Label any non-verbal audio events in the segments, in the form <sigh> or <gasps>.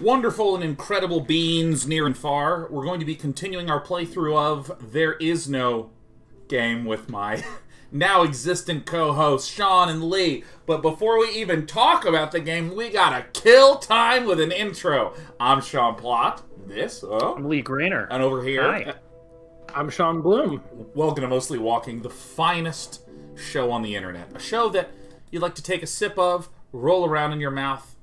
Wonderful and incredible beings near and far. We're going to be continuing our playthrough of There Is No Game with my <laughs> now existent co hosts, Sean and Leigh. But before we even talk about the game, we gotta kill time with an intro. I'm Sean Plott. This, oh, I'm Leigh Grainer. and over here, Hi. I'm Sean Bloom. welcome to Mostly Walking, the finest show on the internet. A show that you'd like to take a sip of, roll around in your mouth,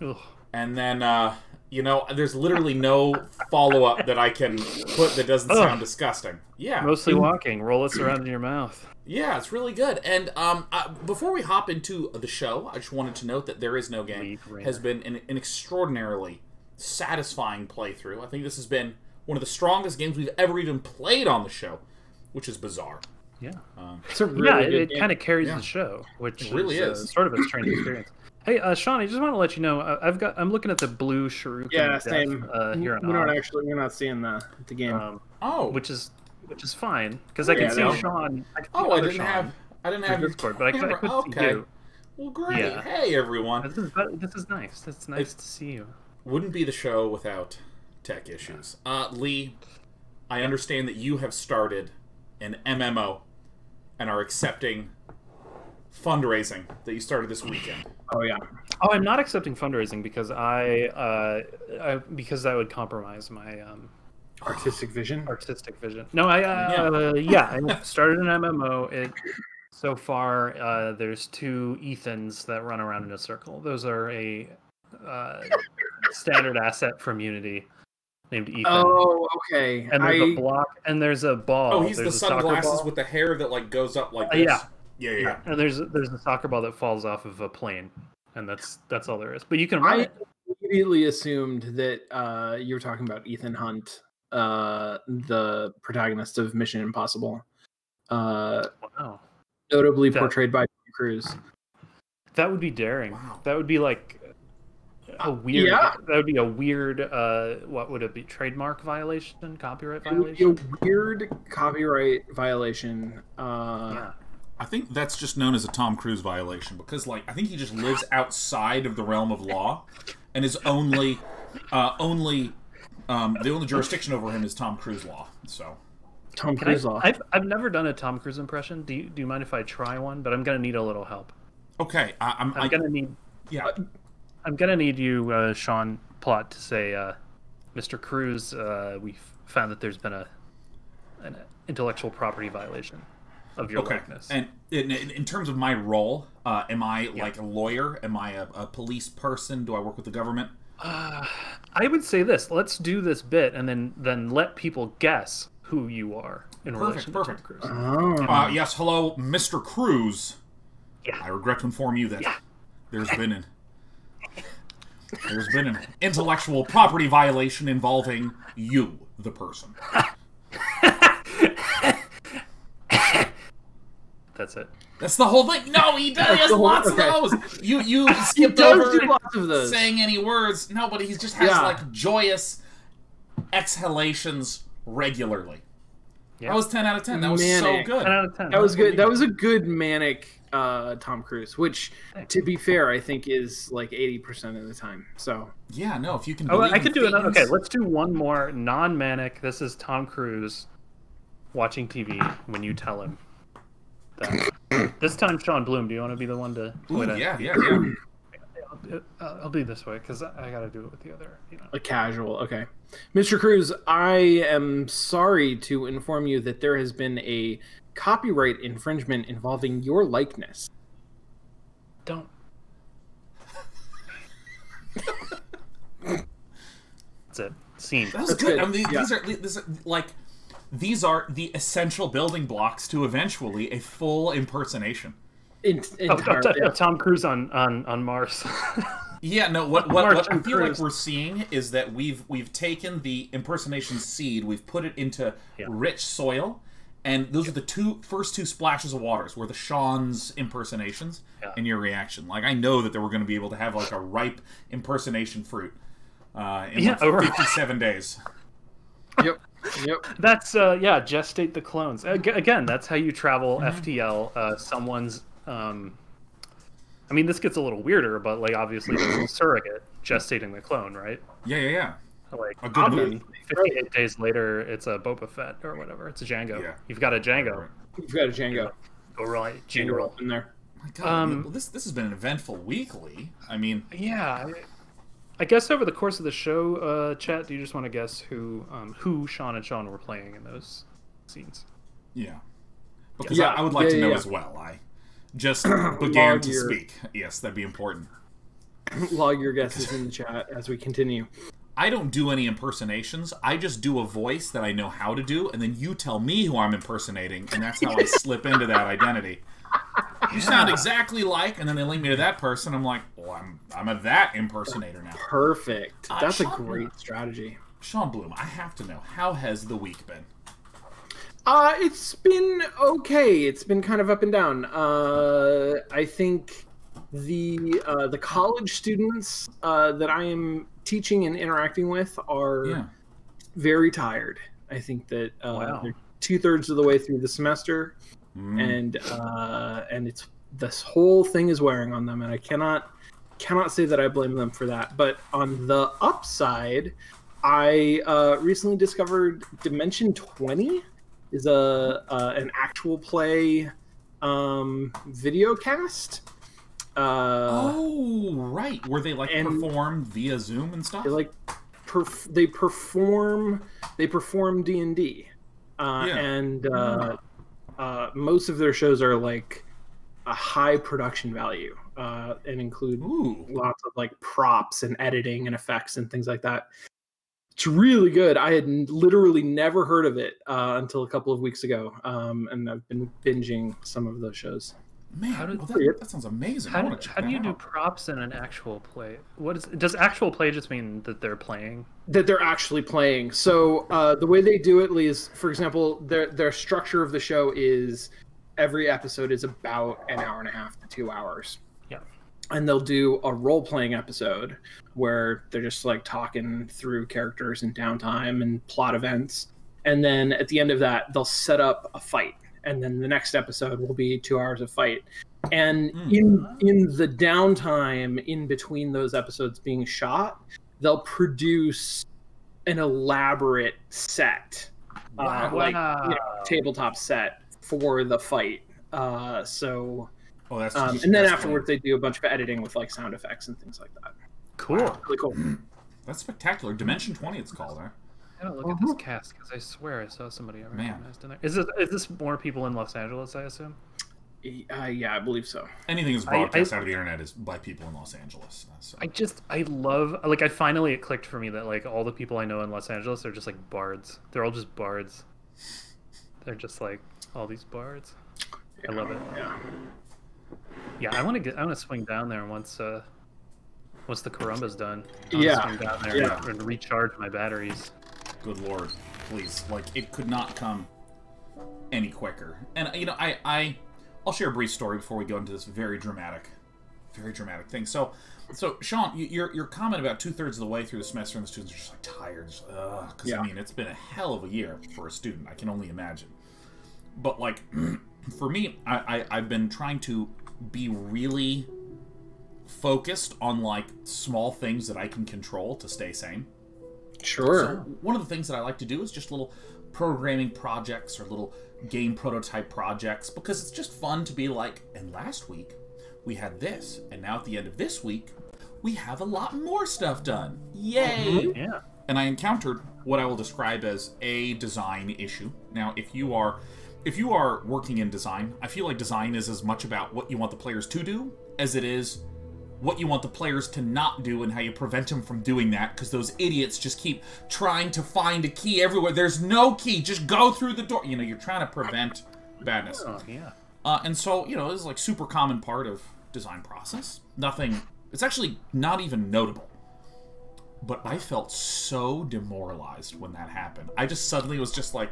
Ugh. And then uh, you know there's literally no follow-up that i can put that doesn't Ugh. sound disgusting yeah Mostly walking. Roll us around in your mouth. yeah it's really good and um, uh, before we hop into the show i just wanted to note that there is no game has been an, an extraordinarily satisfying playthrough i think this has been one of the strongest games we've ever even played on the show which is bizarre Yeah. It's a really yeah, good it, game. kind of carries Yeah. the show, which It really is, uh, is. sort of a strange experience. Hey, uh, Sean, I just want to let you know I- I've got I'm looking at the blue shuriken yeah, death, same. uh, here we're on not actually we're not seeing the the game. um, oh which is which is fine because I can Yeah, see no. Sean. I can oh i didn't Sean have i didn't have your Discord, but I, could- I camera. could see okay you. well great Yeah. hey everyone This is this is nice. That's nice to see you. wouldn't be the show without tech issues. Uh, Leigh, I understand that you have started an MMO and are accepting fundraising that you started this weekend. oh yeah. Oh, I'm not accepting fundraising because I, uh, I because that would compromise my um, Artistic vision. artistic vision. No, I uh, yeah, I started an MMO. It so far uh, there's two Ethans that run around in a circle. Those are a uh, standard asset from Unity named Ethan. Oh, okay. and there's I, a block and there's a ball. Oh, he's the There's a soccer sunglasses ball. with the hair that like goes up like Uh, this. yeah. Yeah, yeah. yeah. and there's there's a soccer ball that falls off of a plane, and that's that's all there is. But you can run I it. immediately assumed that uh, you were talking about Ethan Hunt, uh, the protagonist of Mission Impossible, uh, Wow. notably That- portrayed by Tom Cruise. That would be daring. Wow. That would be like a weird. yeah. That would be a weird. Uh, what would it be? Trademark violation? Copyright It would be violation? a weird copyright violation. Uh, Yeah. I think that's just known as a Tom Cruise violation because, like, I think he just lives outside of the realm of law, and is only, uh, only, um, the only jurisdiction over him is Tom Cruise law. So, Tom Can I, Cruise law. I've I've never done a Tom Cruise impression. Do you do you mind if I try one? But I'm gonna need a little help. okay, I, I'm, I'm I, gonna need yeah. I'm gonna need you, uh, Sean Plott, to say, uh, Mr. Cruise. Uh, we found that there's been a an intellectual property violation of your Okay. likeness. And in, in, in terms of my role, uh, am I like a lawyer? Am I a, a police person? Do I work with the government? I would say this: let's do this bit, and then then let people guess who you are in Perfect, relation perfect. to Tom Cruise. Oh. Uh, yes, hello, Mr. Cruise. Yeah. I regret to inform you that Yeah. there's been an there's been an intellectual property violation involving you, the person. <laughs> That's it. That's the whole thing. No, he <laughs> does. He has whole- lots okay. of those. You you <laughs> he skipped does over do lots of those. saying any words. No, but he just has Yeah. like joyous exhalations regularly. Yeah. That was ten out of ten. That was so good. Ten out of ten. That was good. That was a good manic uh, Tom Cruise, which, Thanks. to be fair, I think is like eighty percent of the time. So Yeah, no. If you can. Oh, I in could do another. Okay, let's do one more non-manic. This is Tom Cruise watching TV when you tell him that. This time, Sean Bloom. Do you want to be the one to? Ooh, yeah, yeah, yeah. I'll, I'll be this way because I got to do it with the other. You know. a casual. Okay, Mr. Cruise, I am sorry to inform you that there has been a copyright infringement involving your likeness. Don't. <laughs> That's it. Scene. That was That's good. good. I mean, these, Yeah. these are these are like these are the essential building blocks to eventually a full impersonation. In, entire, <laughs> oh, Tom Cruise on on on Mars. <laughs> Yeah, no. What <laughs> what, what I Martian feel like we're seeing is that we've we've taken the impersonation seed, we've put it into Yeah. rich soil, and those are the two first two splashes of waters were the Sean's impersonations Yeah. and your reaction. Like I know that they were going to be able to have like a ripe impersonation fruit uh, in Yeah, like right. fifty-seven days. yep, yep. That's uh yeah, gestate the clones. Again, that's how you travel Mm-hmm. FTL. Uh, someone's um, I mean, this gets a little weirder, but like obviously there's a <laughs> surrogate gestating the clone, right? Yeah, yeah, yeah. Like A good then move. 58 days later, it's a Boba Fett or whatever. It's a Jango. Yeah. You've got a Jango. You've got a Jango. Go right, Django. in there. My God, Um, well, this this has been an eventful weekly. I mean, Yeah. I, I guess over the course of the show, uh, chat, do you just want to guess who um, who Sean and Sean were playing in those scenes? yeah, because Yeah, I, I would like yeah, to know yeah. as well. I just <clears throat> began Log to your- speak. Yes, that'd be important. <clears throat> Log your guesses in the chat as we continue. I don't do any impersonations. I just do a voice that I know how to do, and then you tell me who I'm impersonating, and that's how I slip into that <laughs> identity. You sound exactly like, and then they link me to that person. I'm like, well, I'm I'm a that impersonator now. Perfect. Uh, That's a Sean- great strategy. Sean Bloom, I have to know how has the week been? Uh, it's been okay. It's been kind of up and down. Uh, I think the uh, the college students uh, that I am teaching and interacting with are Yeah. very tired. I think that uh, Wow. they're two thirds of the way through the semester, Mm. and uh, and it's this whole thing is wearing on them, and I cannot cannot say that I blame them for that. But on the upside, I uh, recently discovered Dimension Twenty is a uh, an actual play um, video cast. Uh, oh, right. Where they like and- perform via Zoom and stuff? they like perf- they perform they perform D and D, uh, and uh, uh, most of their shows are like a high production value uh, and include Ooh. lots of like props and editing and effects and things like that. It's really good. I had literally never heard of it uh, until a couple of weeks ago, um, and I've been binging some of those shows. Man, How did- well, that, that sounds amazing. How, want do, check how do that you do props in an actual play? What is does actual play just mean that they're playing? that they're actually playing. So uh, the way they do it it is, for example, their their structure of the show is every episode is about an hour and a half to two hours. Yeah. And they'll do a role playing episode where they're just like talking through characters and downtime and plot events. And then at the end of that, they'll set up a fight. And then the next episode will be two hours of fight. And Hmm. in in the downtime in between those episodes being shot, they'll produce an elaborate set, Wow. uh, like you know, tabletop set for the fight. Uh, so, Oh, that's um, and then afterwards they do a bunch of editing with like sound effects and things like that. Cool. Really cool. That's spectacular. Dimension 20, it's called, huh? I gotta look at this cast because I swear I saw somebody I Man. recognized in there. Is this is this more people in Los Angeles? I assume. Uh, yeah, I believe so. Anything that's I- broadcast I- out of the internet is by people in Los Angeles. So. I just I love like I finally it clicked for me that like all the people I know in Los Angeles are just like bards. They're all just bards. They're just like all these bards. I love it. Yeah. Yeah, I want to get I want to swing down there once uh once the Corumba's done. I Yeah, swing down there yeah. and, and recharge my batteries. Good lord, please! Like it could not come any quicker. And you know, I, I, I'll share a brief story before we go into this very dramatic, very dramatic thing. So, so Sean, you- your your comment about two thirds of the way through the semester and the students are just like tired, because Yeah. I mean it's been a hell of a year for a student. I can only imagine. But like, <clears throat> for me, I, I I've been trying to be really focused on like small things that I can control to stay sane. Sure. So one of the things that I like to do is just little programming projects or little game prototype projects because it's just fun to be like, and last week we had this, and now at the end of this week we have a lot more stuff done. Yay! Mm-hmm. Yeah. and I encountered what I will describe as a design issue. Now, if you are if you are working in design, I feel like design is as much about what you want the players to do as it is what you want the players to not do and how you prevent them from doing that because those idiots just keep trying to find a key everywhere. There's no key. Just go through the door. You know, you're trying to prevent badness. Oh yeah. Uh, and so, you know, this is like super common part of design process. Nothing. It's actually not even notable. But I felt so demoralized when that happened. I just suddenly was just like,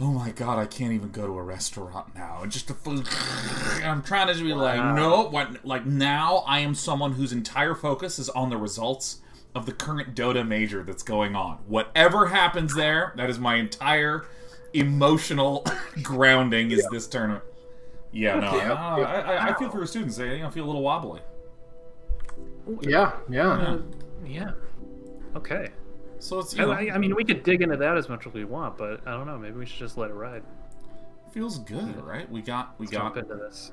oh my god, I can't even go to a restaurant now. And just to, food. <laughs> I'm trying to be like, no, what? Like now, I am someone whose entire focus is on the results of the current Dota major that's going on. Whatever happens there, that is my entire emotional <laughs> grounding. Is this tournament? Yeah, no, Yeah, I, I, I, I feel for the students. They you know, feel a little wobbly. Yeah, yeah. Uh, yeah. Okay. So it's you I, know, I- I mean, we could dig into that as much as we want, but I don't know. Maybe we should just let it ride. feels good, right? We got we Let's jump got into this.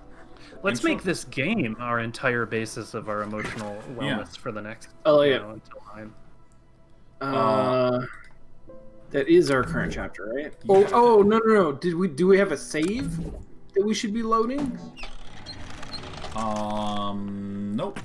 Let's Intro- make this game our entire basis of our emotional Yeah. wellness for the next. Oh, you yeah. know, until nine. Uh, that is our current chapter, right? Oh, Yeah. oh no, no, no. Did we do we have a save that we should be loading? um nope.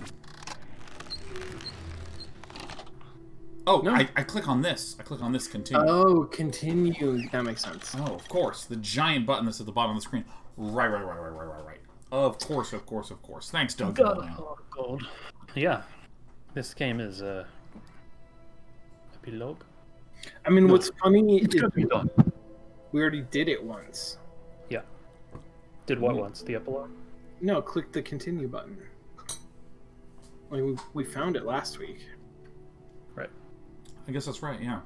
Oh, No. I, I click on this. I click on this continue. Oh, continue. That makes sense. Oh, of course. The giant button that's at the bottom of the screen. Right, right, right, right, right, right, right. Of course, of course, of course. Thanks, Doug. God, oh, gold. Yeah, this game is uh, epilogue. I mean, what's funny It's is gonna be done. we already did it once. Yeah. Did what once? The epilogue. No, click the continue button. Like we, we found it last week. Right. I guess that's right, yeah.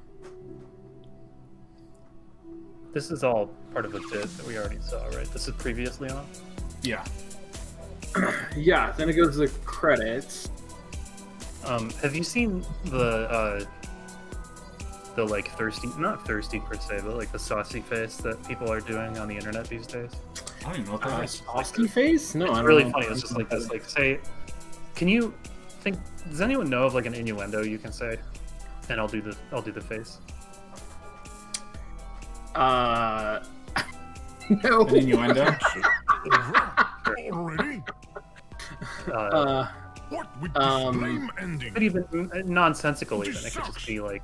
This is all part of a bit that we already saw, right? This is previously on. Yeah. <clears throat> Yeah, then it goes to the credits. Um, have you seen the uh, the like thirsty, not thirsty per se, but like the saucy face that people are doing on the internet these days? I don't even know what that Uh, is. Frosty face? No, I It's don't really know. funny. It's just like this. Like, say, can you think? Does anyone know of like an innuendo you can say? And I'll do the I'll do the face. Uh, <laughs> no. An innuendo? <laughs> Already? Uh, Uh, What with this Um, ending? but even uh, nonsensical, even it could just be like,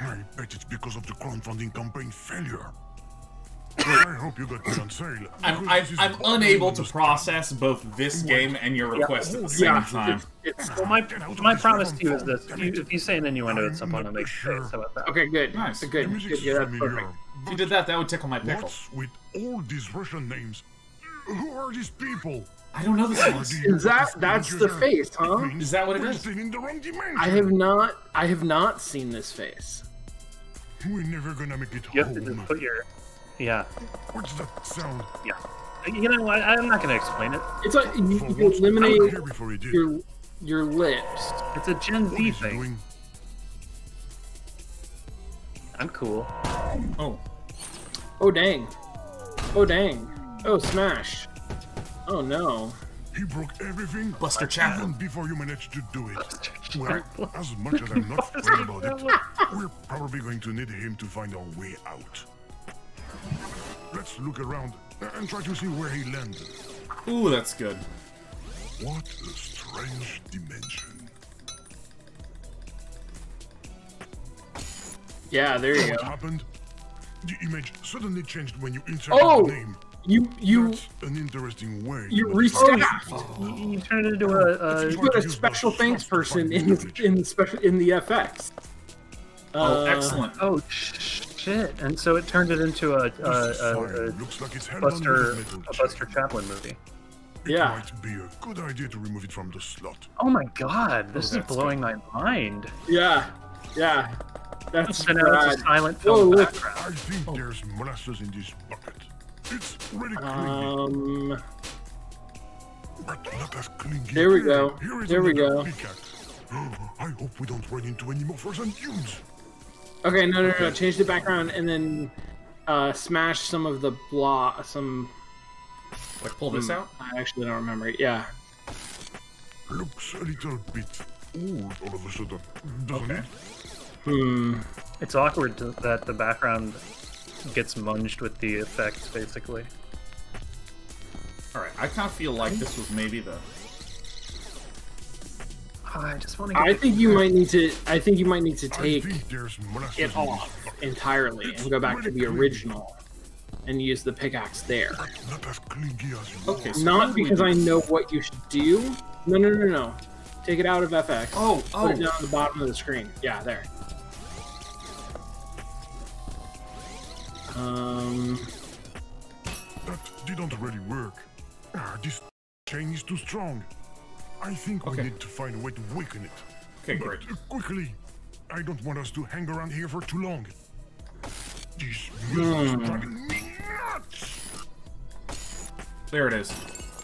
I bet it's because of the crowdfunding campaign failure. I hope you got me on sale. I'm, I'm, I'm unable to process both this game and your request at the same yeah, time. it's, well, my Get out of my promise to you is this: damn you, it. if you say an innuendo at some I'm point, I'll make sure. face. About that? okay, good. Nice. Good. The Good. music's Yeah, that's perfect. If you did that, that would tickle my pickle. What's with all these Russian names? Who are these people? I don't know this Are one. Is that that's the face, huh? Is that what it we're is? still in the wrong dimension. I have not. I have not seen this face. We're never gonna make it You have to home. just put your, yeah, What's that sound? yeah. You know, I, I'm not going to explain it. It's like you, you eliminate here before he did. your your lips. It's a Gen What Z thing. doing? I'm cool. Oh, Oh dang! Oh dang! Oh smash! Oh no! He broke everything. Buster Chaplin. Even before you managed to do it. Well, as much as I'm not <laughs> afraid about it, we're probably going to need him to find our way out. Let's look around and try to see where he landed. ooh, that's good. What a strange dimension. Yeah, there you What go. happened? The image suddenly changed when you inserted Oh! the name. You you That's an interesting way. you to- restacked. You, you turn it into a, a You put a special thanks person in in the special in the FX. Oh, Uh, excellent. oh sh- shit, and so it turned it into a, a, a, a looks like it's held on with Buster a. Buster Chaplin movie. It Yeah. might be a good idea to remove it from the slot. Oh my god, this is that's blowing my mind. Yeah, yeah. That's So now it's a silent Whoa, film look. background. I think Oh. there's molasses in this bucket. It's really clingy, Um. but not as clingy. There we go. Here is There we go. <gasps> I hope we don't run into any more frozen dunes. Okay, no, no, no. Change the background and then uh, smash some of the blah. Some. Like, pull this hmm, out? I actually don't remember. Yeah. Looks a little bit old all of a sudden, Okay. it? Hmm. It's awkward to, that the background gets munged with the effects, basically. Alright, I kind of feel like this was maybe the. I just want to. I think you might need to. I think you might need to I take think there's molasses it off entirely and go back to the original, and use the pickaxe there. Not as clingy as you Okay, so Not what do we because? I know what you should do. No, no, no, no. Take it out of FX. Oh, oh. Put it oh. down at the bottom of the screen. Yeah, there. Um. That didn't really work. Ah, this chain is too strong. I think we need to find a way to weaken it. Okay, But great. quickly, I don't want us to hang around here for too long. This Hmm. music is driving me nuts. There it is.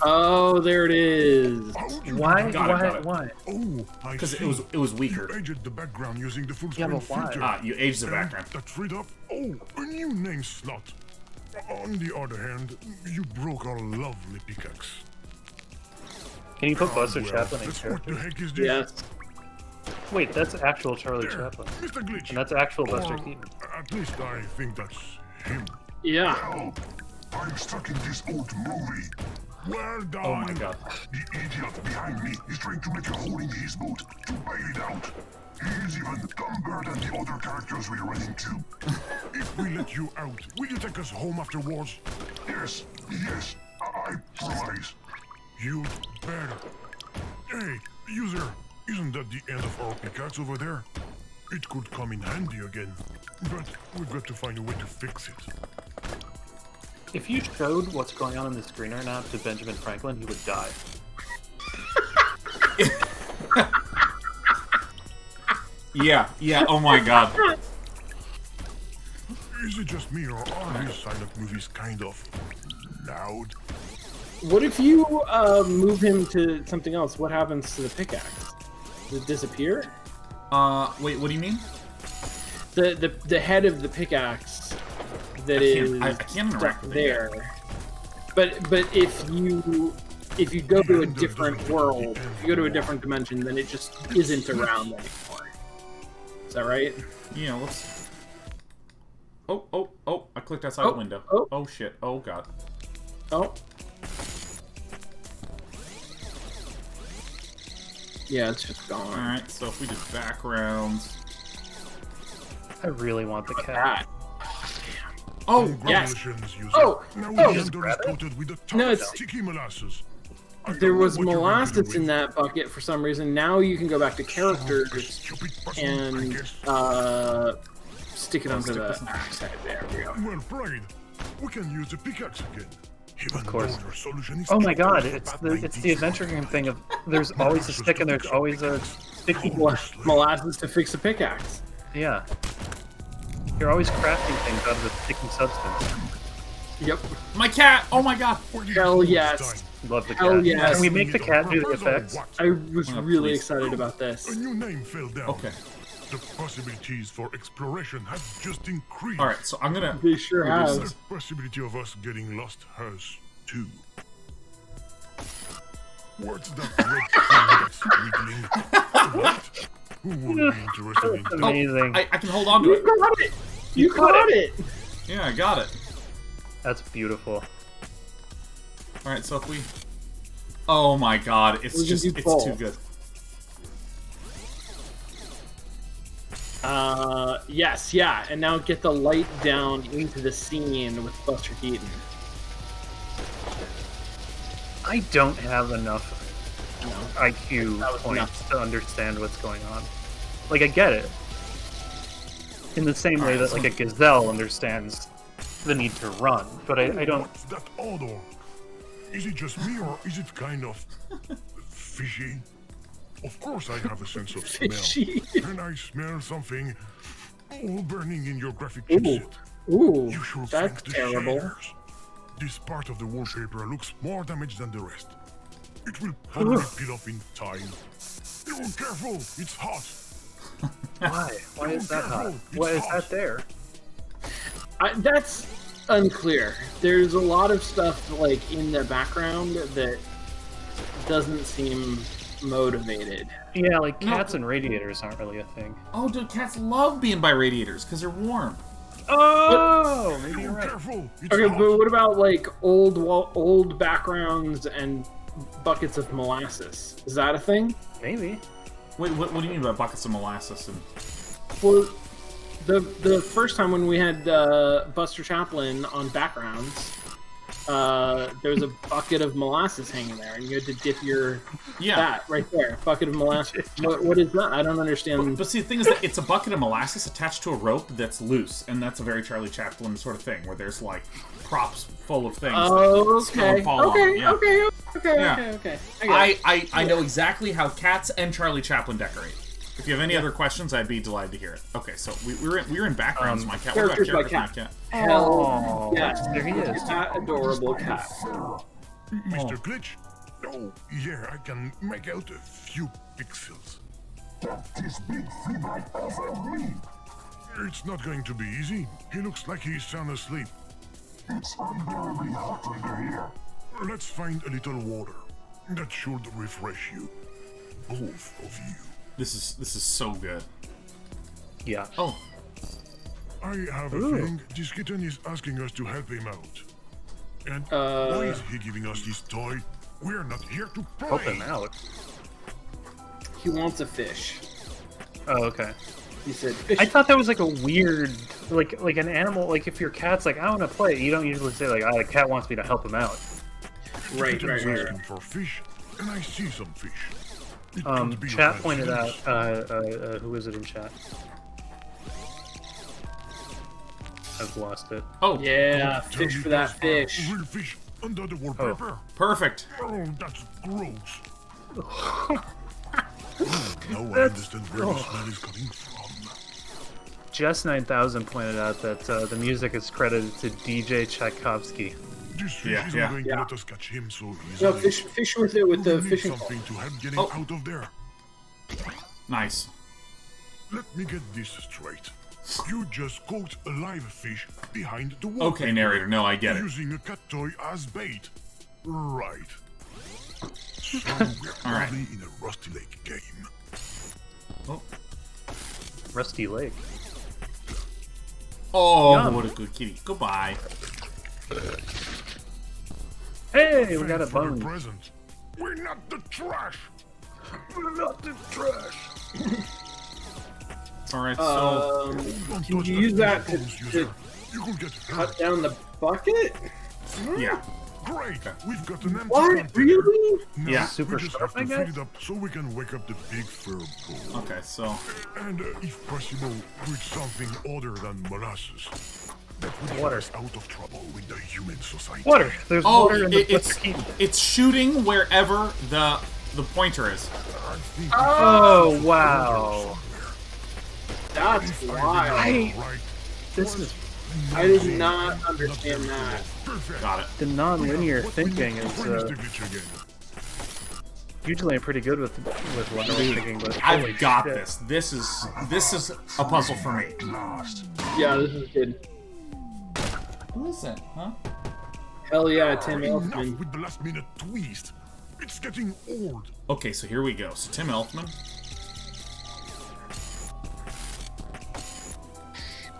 Oh, there it is. How would you Why? Got why? it. Why? Oh, I Because it was it was You weaker. aged the background using the full screen but filter. Ah, you aged the And background. That freed up. Oh, a new name slot. On the other hand, you broke our lovely pickaxe. Can you put Buster Well, Chaplin in that's character? What the heck is this? Yes. Wait, that's actual Charlie There, Chaplin. Mr. Glitch. And that's actual Buster Or, Keaton. At least I think that's him. Yeah. Help! I'm stuck in this old movie. Well done. Oh my god. The idiot behind me is trying to make a hole in his boot to bail it out. He's even dumber than the other characters we run into. if we let you out, will you take us home afterwards? Yes, yes, I, I promise. You better. Hey, user, isn't that the end of our pickaxe over there? It could come in handy again, but we've got to find a way to fix it. If you showed what's going on in the screen right now to Benjamin Franklin, he would die. <laughs> Yeah, yeah. Oh my god. Is it just me, or are these silent movies kind of loud? What if you uh, move him to something else? What happens to the pickaxe? Does it disappear? Uh, wait. What do you mean? The the, the head of the pickaxe that I is I- I can't stuck interact with it there. But but if you if you go to a different world, if you go to a different dimension, then it just isn't around anymore. Is that right? Yeah. Let's. Oh, oh, oh! I clicked outside Oh, the window. oh. oh shit! Oh god. Oh. Yeah, it's just gone. Alright, So if we do backgrounds. I really want the cat. Oh, Yes. User. Oh, now oh. the Just handle is coated with a ton No, it's- sticky molasses. There was what you're going to do molasses in that bucket for some reason. Now you can go back to this characters stupid person, and uh, stick it onto stick the this on. side. There we go. Well played. We can use the pickaxe again. Even Of course. your solution is Oh my god, it's the it's the adventure game thing of there's <laughs> always a stick and there's always a sticky Honestly. Molasses to fix a pickaxe. Yeah. You're always crafting things out of a sticky substance. Yep. my cat! Oh my god! Hell yes. Love the cat. Hell cat. yes. Can we make the cat do the effects? I was really please. excited about A this. new name fell down. Okay. The possibilities for exploration have just increased. All right. So I'm gonna. They sure Reduce have. The possibility of us getting lost has too. What's that red <laughs> thing that's wiggling? What? Who would be <laughs> interested in That's amazing. I, I can hold on to You it. got it. You caught caught it. Yeah, I got it. That's beautiful. All right. So if we. Oh my god! It's We can just it's both. too good. Uh, yes, yeah, and now get the light down into the scene with Buster Keaton. I don't have enough No. IQ points nuts. to understand what's going on. Like I get it. In the same way that like a gazelle understands the need to run, but I, I don't What's that odor? Is it just me or is it kind of <laughs> fishy? Of course I have a sense of <laughs> smell. Fishy. And I smell something all burning in your graphic Ooh. chipset. Ooh, You should that's thank the terrible. shaders. This part of the wallpaper looks more damaged than the rest. It will probably peel off in time. Be careful, it's hot. <laughs> why? Why is that hot? It's Why is hot. that there? I, that's unclear. There's a lot of stuff like in the background that doesn't seem motivated. Yeah, like No. cats and radiators aren't really a thing. Oh, dude, cats love being by radiators because they're warm. Oh, maybe Be you're right. careful, Okay, hot. but what about like old old backgrounds and buckets of molasses? Is that a thing? Maybe. Wait, what, what do you mean by buckets of molasses? And Well, the the first time when we had uh, Buster Chaplin on backgrounds, uh, there was a bucket of molasses hanging there, and you had to dip your yeah, that right there, bucket of molasses. <laughs> what, what is that? I don't understand. But see, the thing is that it's a bucket of molasses attached to a rope that's loose, and that's a very Charlie Chaplin sort of thing, where there's like props full of things. Oh, that spill okay, fall on okay, them, yeah. okay, okay, Yeah. okay, okay. I, I. I, I know exactly how cats and Charlie Chaplin decorate. If you have any other questions, I'd be delighted to hear it. Okay, so we, we were in, we were in backgrounds. Um, my cat. What about characters by characters? My cat. Hell Oh, yes, there he is. That adorable cat. Mr. Glitch? Oh, yeah, I can make out a few pixels. That is this big flea bite off of me. It's not going to be easy. He looks like he's sound asleep. It's unbearably hot under here. Let's find a little water. That should refresh you. Both of you. This is this is so good. Yeah. Oh, I have a Ooh. feeling this kitten is asking us to help him out. And Uh, why is he giving us this toy? We're not here to play. Help him out. He wants a fish. Oh, okay. He said fish. I thought that was like a weird, like like an animal. Like if your cat's like, I want to play, you don't usually say like, oh, the cat wants me to help him out. right, Kitten's right, right, asking right. for fish, and I see some fish. It Um, chat pointed out. Uh, uh, uh, who is it in chat? I've lost it. oh, Yeah, fish for that fish. Real fish under the wallpaper. perfect. Oh, that's gross. oh, <laughs> now I understand where the smell is coming from. Jess nine thousand pointed out that uh, the music is credited to DJ Tchaikovsky. This fish Yeah, isn't yeah. going Yeah. to let us catch him so easily. No, fish, fish with it with We the need fishing something to help getting Oh. out of there. Nice. Let me get this straight. You just caught a live fish behind the wall. Okay, narrator. No, I get it. Using a cat toy as bait. Right. <laughs> So we're All right. probably in a Rusty Lake game. Oh, Rusty Lake. oh Yum. what a good kitty. Goodbye. Hey, we got a Thanks for your bone. present. We're not the trash. We're not the trash. All right, so Um, Don't can you use that to, to. You could get cut down the bucket? yeah. Great. We've got an empty What? container. Really? Now Yeah. Super we just sharp, have to I fill guess? it up so we can wake up the big fur bull. Okay, so And uh, if possible, with something other than molasses. That would get Water. out of trouble with the human society. Water. There's oh, water in the it, it's bucket. it's shooting wherever the the pointer is. I Oh wow. That's if I wild. did it right, This is I did not understand that. Got it. the non-linear What we need thinking is uh, the glitch again. usually I'm pretty good with with linear thinking, but I've got shit. this. This is this is a puzzle for me. Yeah, this is good. Who is it? Huh? Hell yeah, Tim Enough Elfman. with the last minute twist. It's getting old. Okay, so here we go. So Tim Elfman.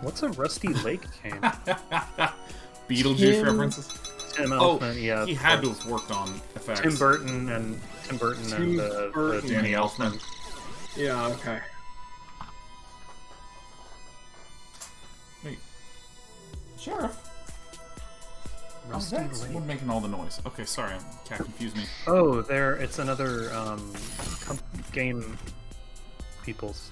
What's a Rusty <laughs> Lake game? <laughs> Beetlejuice Tim- references. Tim Oh, yeah. he had to have worked on effects. Tim Burton and Tim Burton Tim and uh, Burton. the Danny Elfman. Yeah, okay. Wait. Sheriff. Rusty oh, that's Lake. making all the noise. Okay, sorry, cat confused me. Oh, there. It's another um, com- game. People's.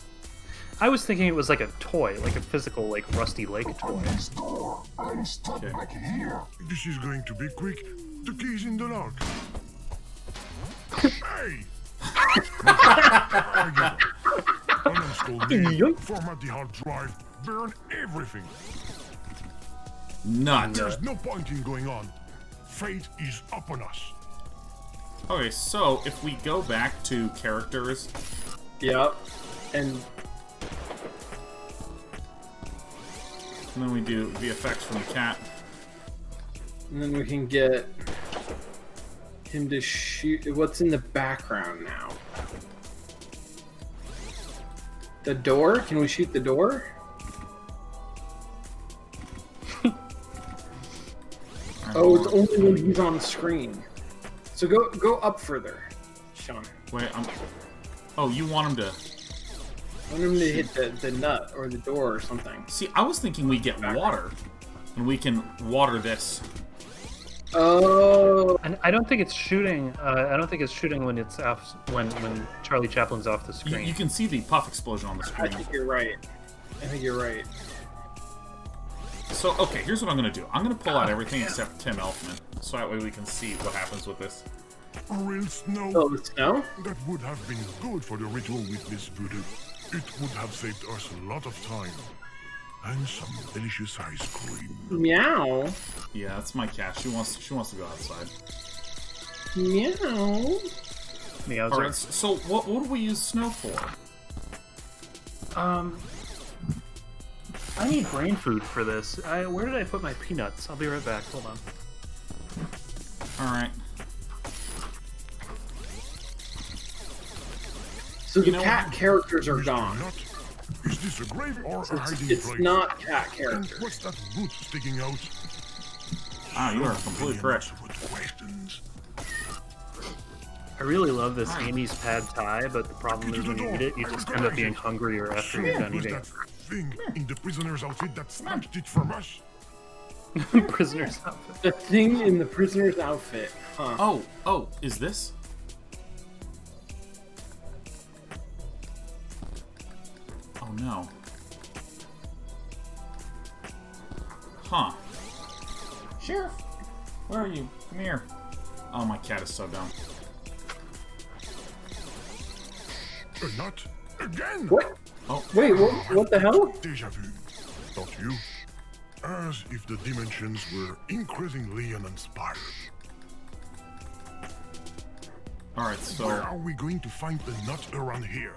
I was thinking it was like a toy, like a physical, like Rusty Lake toy. This door. I'm stuck Okay. back here. This is going to be quick. The key's in the lock. <laughs> hey! <laughs> Uninstall me. Yoink. Format the hard drive. Burn everything. Nut. There's no point in going on. Fate is upon us. Okay, so if we go back to characters, Yep. And and then we do the effects from the cat. and then we can get him to shoot. What's in the background now? The door? Can we shoot the door? Oh, it's only when he's on screen. So go go up further, Sean. Wait, I'm. Oh, you want him to? I want him to hit the, the nut or the door or something. See, I was thinking we get water, and we can water this. Oh, And I don't think it's shooting. Uh, I don't think it's shooting when it's off when when Charlie Chaplin's off the screen. you can see the puff explosion on the screen. I think you're right. I think you're right. So, okay, here's what I'm gonna do. I'm gonna pull out everything except Tim Elfman, so that way we can see what happens with this. Real snow. Oh, the snow? That would have been good for the ritual with Miss Voodoo. It would have saved us a lot of time. And some delicious ice cream. Meow. Yeah, that's my cat. She wants she wants to go outside. Meow. Meows All right. So what what do we use snow for? Um, I need brain food for this. I, where did I put my peanuts? I'll be right back. Hold on. All right. So the cat what? characters are gone. Is this a grave or a It's, hiding it's place? not cat And characters. what's that root sticking out? Ah, you are completely correct. Questions. I really love this Amy's pad thai, but the problem is when you eat it, you just end up being hungrier after you're done was eating that thing in the prisoner's outfit that snatched it from us? it. <laughs> <laughs> Prisoner's outfit. The thing in the prisoner's outfit. Huh. Oh oh, is this? Oh no. Huh. Sheriff, where are you? Come here. Oh, my cat is so dumb. Uh, A nut? Again? What? Oh, Wait, what, what the hell? Deja vu. Thought you? As if the dimensions were increasingly uninspired. alright, so... Where are we going to find the nut around here?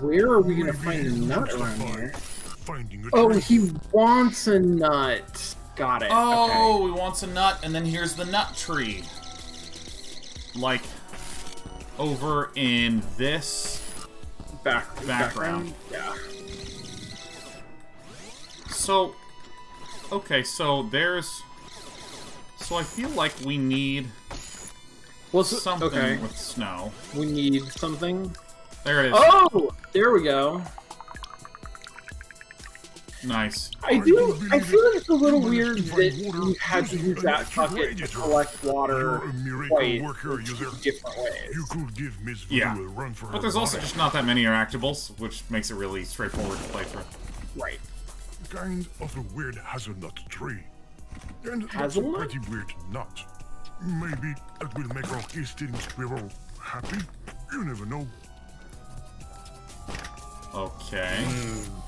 Where are we gonna find a nut around here? Finding a Oh, tree. he wants a nut. Got it. Oh, he wants a nut, and then here's the nut tree. Like, over in this. Back, Background. Yeah. So, okay, so there's. So I feel like we need Well, so, something okay. with snow. We need something. There it is. Oh, there we go. Nice. I I do. I feel like it's a little weird that find you had to using use that bucket to collect water You're a miracle worker, in user. two different ways. You could give Miss Yeah. A run for But there's also money. just not that many interactables, which makes it really straightforward to play through. Right. kind of a weird hazelnut tree. And that's a pretty weird nut. Maybe that will make our eating squirrel happy? You never know. Okay. Hmm.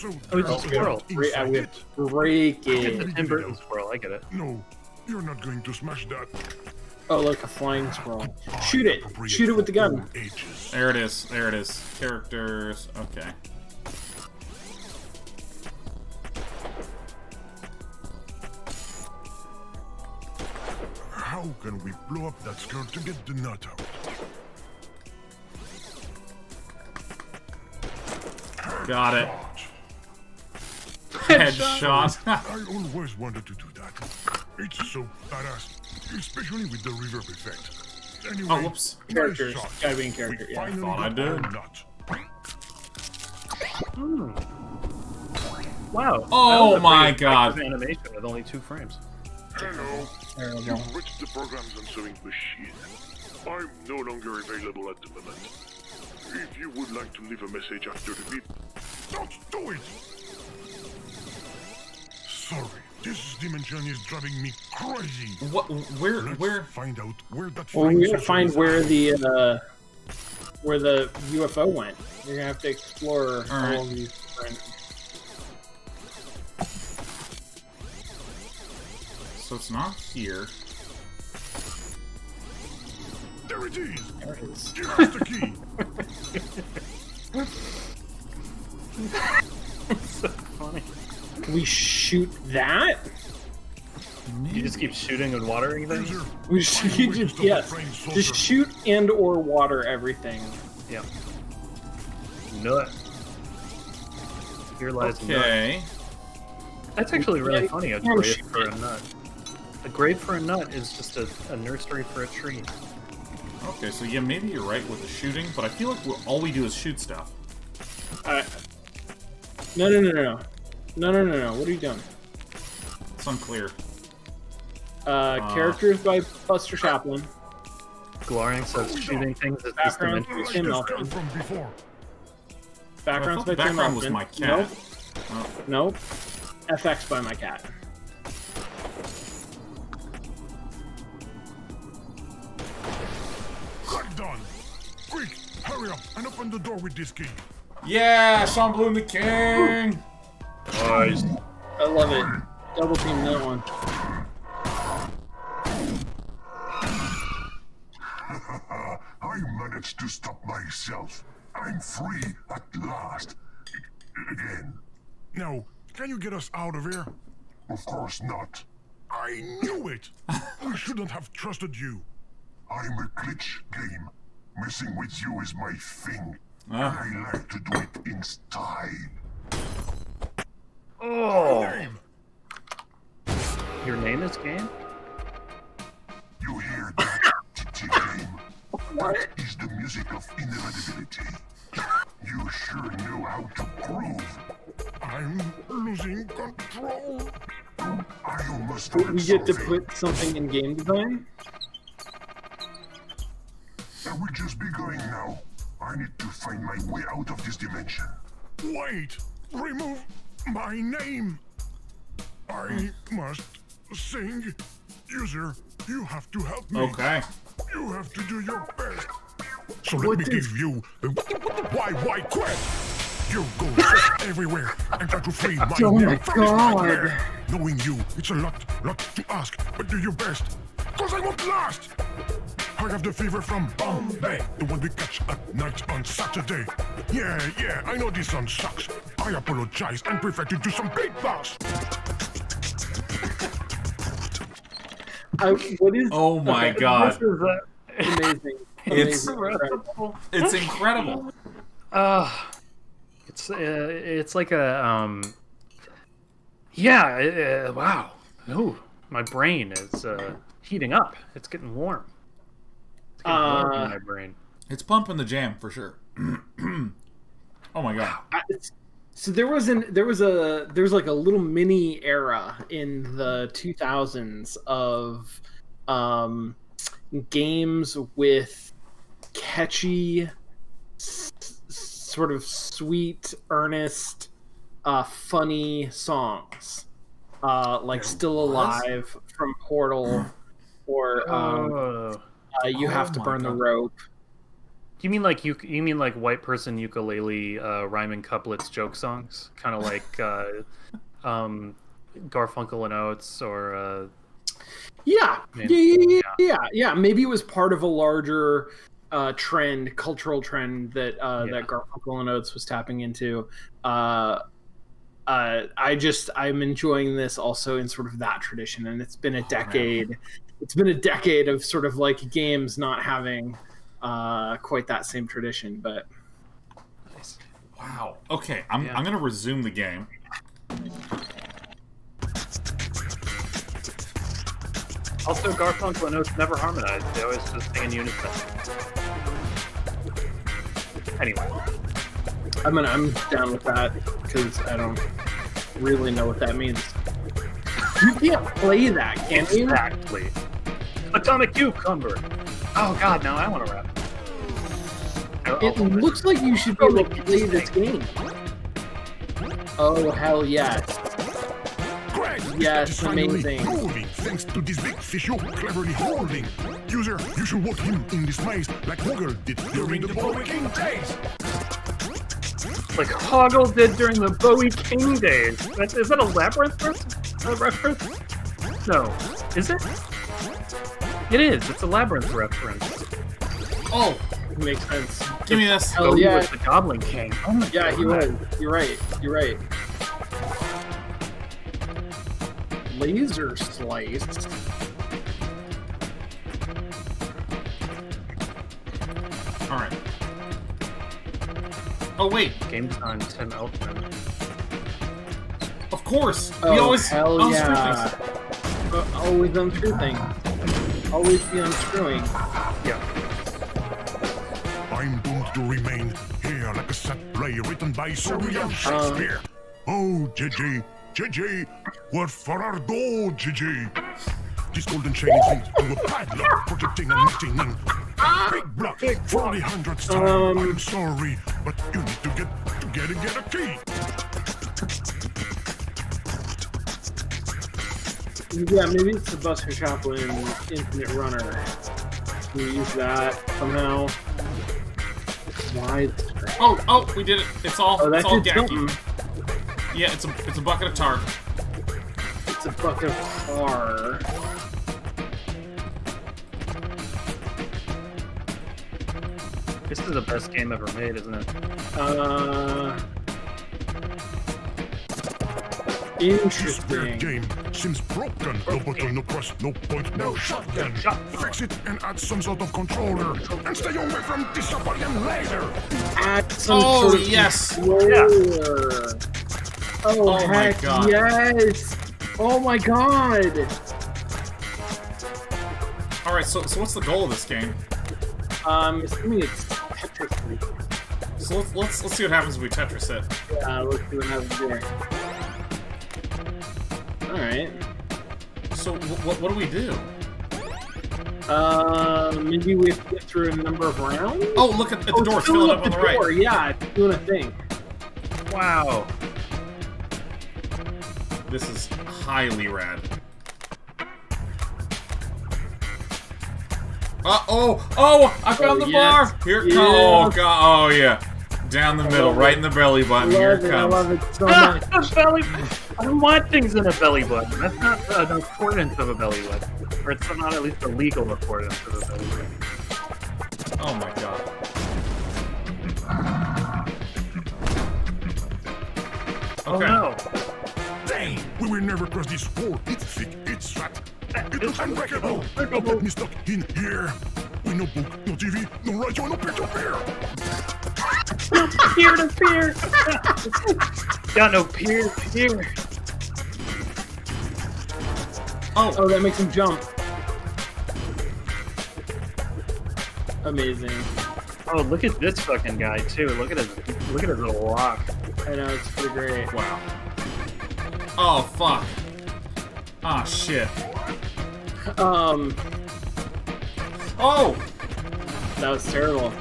So Oh, it's a there's squirrel. nut Re- I inside would it? break It's it. a Tim Burton squirrel. I get it. No, you're not going to smash that. Oh, like a flying squirrel. Shoot it. Shoot it with the gun. There it is. There it is. Characters. Okay. How can we blow up that skirt to get the nut out? Got it. Headshot. Headshot. <laughs> I always wanted to do that. It's so badass, especially with the reverb effect. Anyway, oh, whoops. Characters. shot. Gotta be in character. We Yeah. finally Thought I did. nut. Hmm. Wow. Oh that was a my God. effective Animation with only two frames. Hello. There we go. You've reached the program's answering machine. I'm no longer available at the moment. If you would like to leave a message after the beep, don't do it! Sorry, this dimension is driving me crazy. What? Where? Let's Where? find out where that Well, flying we gotta find where the uh, where the UFO went. You're gonna have to explore all, right. of these different. So it's not here. There it is! There it is. Give us the key! <laughs> so funny. Can we shoot that? You just keep shooting and watering things. User, We find a should just yes, just shoot and or water everything. Yeah. Nut. Here lies a nut. Okay. That's actually really funny. A you can grave shoot for a nut. A grave for a nut is just a, a nursery for a tree. Okay. So yeah, maybe you're right with the shooting, but I feel like we're, all we do is shoot stuff. Uh, no, no, no, no, no, no, no, no, no. What are you doing? It's unclear. Uh, characters by Buster Chaplin. Glorying says shooting things is this Background. dimension. Tim the Elfman. from before. Backgrounds I by thought Tim background was my cat. Nope. Oh. Nope. FX by my cat. Right done! Quick, hurry up and open the door with this key. Yeah, Sean Bloom the King. Nice. I love it. Double team that one. <laughs> I managed to stop myself. I'm free at last. Again. Now, can you get us out of here? Of course not. I knew it! <laughs> I shouldn't have trusted you. I'm a glitch game. Messing with you is my thing. Ah. I like to do it in style. Oh, Name. your name is Game? You hear that, TT game? That is the music of inevitability. You sure know how to groove. I'm losing control. I almost We went get to put something in game design. I will just be going now. I need to find my way out of this dimension. Wait! Remove my name! I must sing. User, you have to help me. Okay. You have to do your best. So let What me give you the why why quest. You go everywhere and try to free my Oh name my from God. nightmare. Knowing you, it's a lot, lot to ask, but do your best. Cause I won't last. I have the fever from Bombay, the one we catch at night on Saturday. Yeah, yeah, I know this song sucks. I apologize and prefer to do some beatbox. I, what is? Oh my okay, god. This is uh, amazing. <laughs> It's- amazing, incredible. It's incredible. Uh, it's uh, it's like a um. Yeah. Uh, wow. Ooh, my brain is uh, heating up. It's getting warm. It's getting warm Uh, in my brain. It's pumping the jam for sure. <clears throat> oh my god. I- so there was an there was a there was like a little mini era in the 2000s of um games with catchy s- sort of sweet earnest uh funny songs uh like still was? alive from portal or um oh. Uh, you Oh have to my burn the God. rope You mean like you? You mean like white person ukulele uh, rhyming couplets, joke songs, kind of <laughs> like uh, um, Garfunkel and Oates, or uh, Yeah, Man, yeah, yeah, yeah, yeah, yeah. Maybe it was part of a larger uh, trend, cultural trend that uh, Yeah. that Garfunkel and Oates was tapping into. Uh, uh, I just I'm enjoying this also in sort of that tradition, and it's been a man. decade. It's been a decade of sort of like games not having uh, quite that same tradition, but Wow. Okay, I'm, Yeah. I'm gonna resume the game. also Garfunkel and Oates never harmonized. They always just sing in unison. Anyway, I'm gonna, I'm down with that because I don't really know what that means. You can't play that, can you? exactly. Atomic Cucumber. Oh God, now I want to rap. Oh, It oh, oh, looks like you should be able to play this game. Oh hell yes! Greg, Yes, amazing. moving thanks to this big fish you're cleverly holding. User, you should walk him in this maze like Hoggle did during the Bowie King days. like Hoggle did during the Bowie King days. That, is that a labyrinth ref- a reference? No, is it? It is. It's a labyrinth reference. Oh, Makes sense. give me this. Hell Bowie yeah. was the Goblin King. Oh my Yeah, he God. was. You're right. You're right. Laser slice. All right. Oh wait, Game time, Tim Elfman. of course. we Oh, always hell unscrew yeah. things. Uh, always unscrew things. Always be unscrewing. Yeah. I'm doomed to remain here like a set play written by Sir William Shakespeare. oh, JJ, JJ, what for our door, JJ? This golden chain is linked to a padlock protecting and maintaining big block the hundredth. Um, I'm sorry, but you need to get to get and get a key. Yeah, maybe it's the Buster Chaplin Infinite Runner. We use that somehow. Why? Oh, oh, we did it. It's all, Oh, it's that all did gacky. Yeah, it's a, it's a bucket of tar. It's a bucket of tar. This is the best game ever made, isn't it? Uh, interesting. game seems broken. No button, no press, no point, no shotgun. Fix it and add some sort of controller. And stay away from disobedient laser. Add some Oh, sort of yes. controller. Oh, Oh my heck God. yes! Oh my god! All right, so so what's the goal of this game? Um, assuming it's Tetris. So let's let's let's see what happens if we Tetris it. Yeah, let's see what happens there. Alright. So wh- what what do we do? Uh, maybe we have to get through a number of rounds? Oh, look at, at the Oh, door. it's It's filling filling up on the the right. door. Yeah, it's doing a thing. Wow. This is highly rad. Uh oh! Oh! I found Oh, the yes. bar. Here. Yeah. Oh god! Oh yeah. Down the middle, right it. in the belly I button. Here love it it. I comes. love it so Ah, much. <laughs> a belly. I don't want things in a belly button. That's not an accordance of a belly button, or it's not at least a legal accordance of a belly button. Oh my god. Oh no! Dang, we will never cross this wall. It's thick, it's fat. It's unbreakable. Don't get me stuck in here. With no book, no TV, no radio, no peer-to-peer. Peer to peer. Got no peer to peer. Oh, Oh, that makes him jump. Amazing. Oh, look at this fucking guy too. Look at his look at his little lock. I know, it's pretty great. wow. Oh fuck. Ah shit. Um, Oh! that was terrible.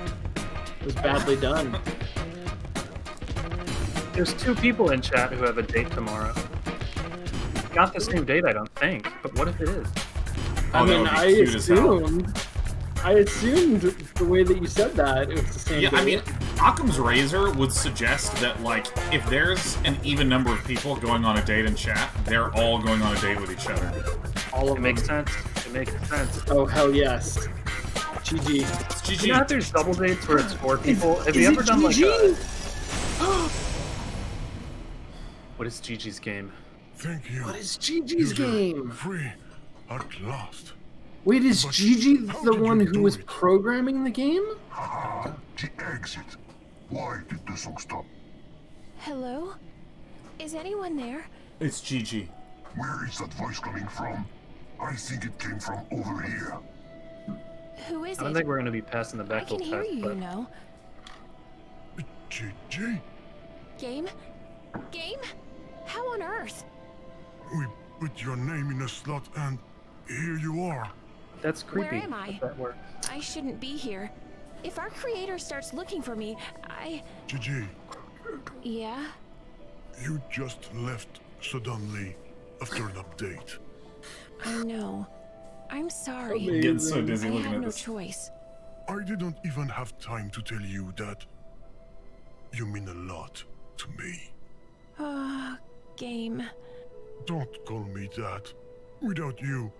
It was badly done. There's two people in chat who have a date tomorrow. Not the same date, I don't think. But what if it is? Oh, I Oh, that mean, I cute as hell. assumed. I assumed the way that you said that it was the same. Yeah, I mean, Occam's razor would suggest that, like, if there's an even number of people going on a date in chat, they're all going on a date with each other. all of It makes sense. It makes sense. Oh hell yes. GG. It's GG. You know how there's double dates where it's four people? Have Is you it ever done like GG? a... <gasps> What is Gigi's game? Thank you. What is GG's game? Free at last. Wait, is But Gigi the one who was it? programming the game? The exit. Why did the song stop? Hello? Is anyone there? It's GG. Where is that voice coming from? I think it came from over here. Who is it? I don't it? think we're gonna be passing the I can Bechdel hear test, you, but you know. GG. Game? Game? How on earth? We put your name in a slot and here you are. that's creepy. Where am I? That works. I shouldn't be here. If our creator starts looking for me, I. GG. Yeah? You just left suddenly after an update. I know. I'm sorry. I'm getting so I dizzy looking had at no this. choice. I didn't even have time to tell you that you mean a lot to me. Ah, game. Don't call me that. Without you,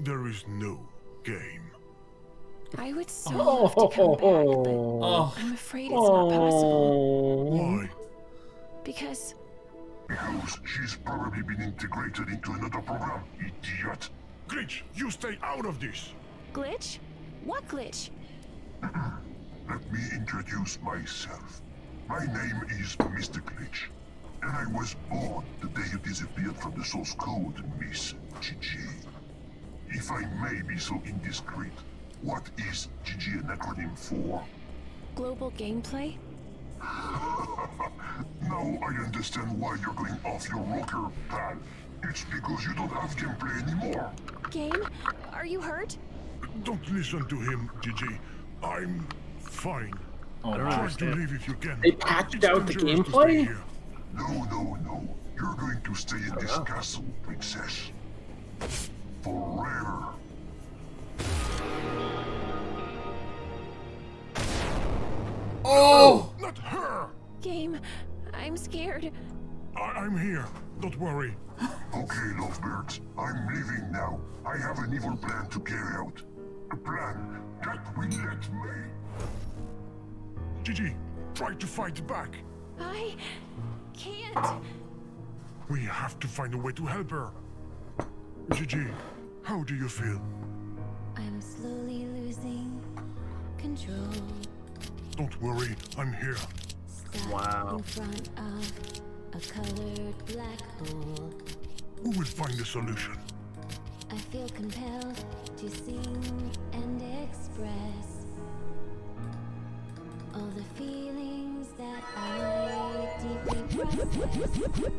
there is no game. I would so love to come back, but Oh, I'm afraid it's not possible. Oh. Why? Because Because she's probably been integrated into another program, idiot. Glitch, you stay out of this! glitch? What glitch? <clears throat> Let me introduce myself. My name is Mr. Glitch, and I was born the day you disappeared from the source code, Miss GG. If I may be so indiscreet, what is GG an acronym for? Global gameplay? <laughs> Now I understand why you're going off your rocker, pal. It's because you don't have gameplay anymore. Game? Are you hurt? Don't listen to him, GG. I'm fine. oh I don't. Try to understand. leave if you can. They patched It's out the dangerous to stay gameplay? No, no, no. You're going to stay in this oh. castle, princess. Forever. Oh! Not her! Game, I'm scared. I- I'm here. Don't worry. Okay, lovebirds. I'm leaving now. I have an evil plan to carry out. A plan that will let me. Gigi, try to fight back. I can't. We have to find a way to help her. Gigi, how do you feel? I'm slowly losing control. Don't worry, I'm here. Stuck Wow. in front of a colored black hole. We will find a solution. I feel compelled to sing and express all the feelings that I deeply process.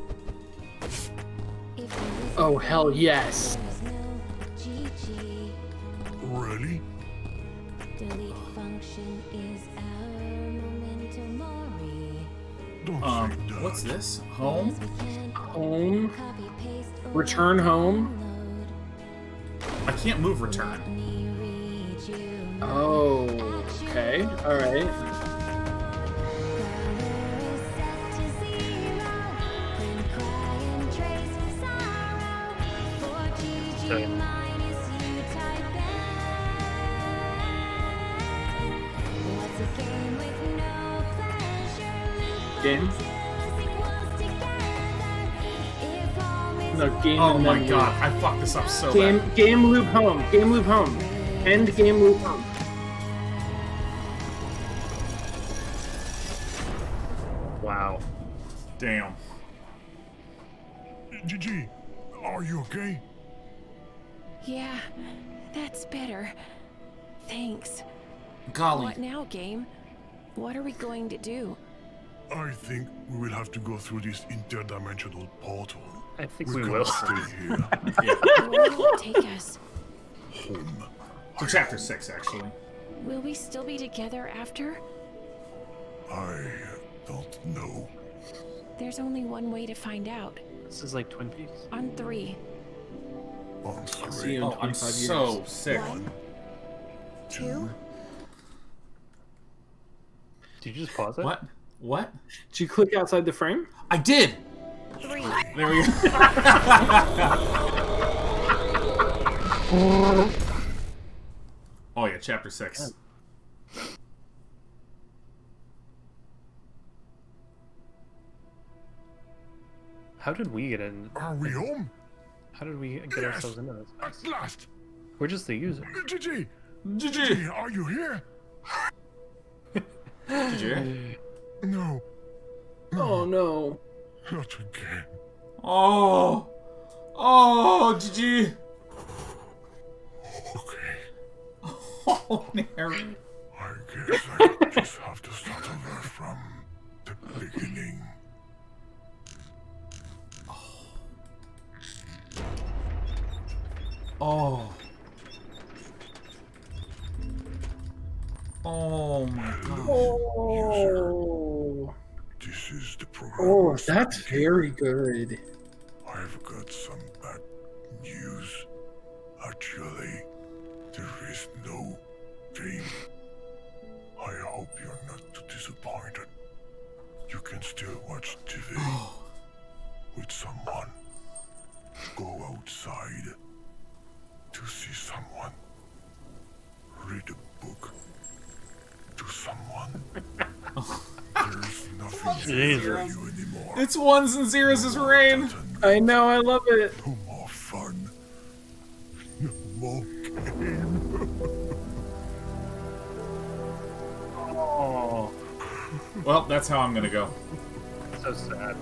If oh, there is Oh, hell yes. there is no Really? Delete function is Um, what's this? Home? As Home. copy paste or Return home. I can't move return. Let me read you my Oh, okay. All right. Pleasure? Game? Until equals together. If home is No game. Oh my then god, I fucked this up so loop. Game. bad. Game loop home. Game loop home. End game loop home. Wow. Damn. Gigi, are you okay? Yeah, that's better. Thanks. Golly. What now, game? What are we going to do? I think we will have to go through this interdimensional portal. I think We we will. stay <laughs> here. Where will it take us? Home. To chapter 6, actually. Will we still be together after? I don't know. There's only one way to find out. This is like Twin Peaks. On three. On See three, you in Oh, I'm 25 years. so sick. One, two, two. Did you just pause it? What? What? Did you click outside the frame? I did! three. There we go. <laughs> oh yeah, chapter 6. How did we get in? Are we home? How did we get Yes. ourselves into this? At last! We're just the user. Gigi! GG! Gigi, are you here? GG. <laughs> No, Oh no. not again. Oh! Oh, GG! Okay, Oh, Harry. I guess I <laughs> just have to start over from the beginning. Oh. Oh Oh my god. Oh. This is the oh, program. Oh, that's very good. I've got some bad news. Actually, there is no game. I hope you're not too disappointed. You can still watch TV <gasps> with someone. Go outside to see someone. Read a Jesus. It's ones and zeros is rain. I know, I love it. No more fun. No more game. Oh, Well, that's how I'm gonna go. so sad.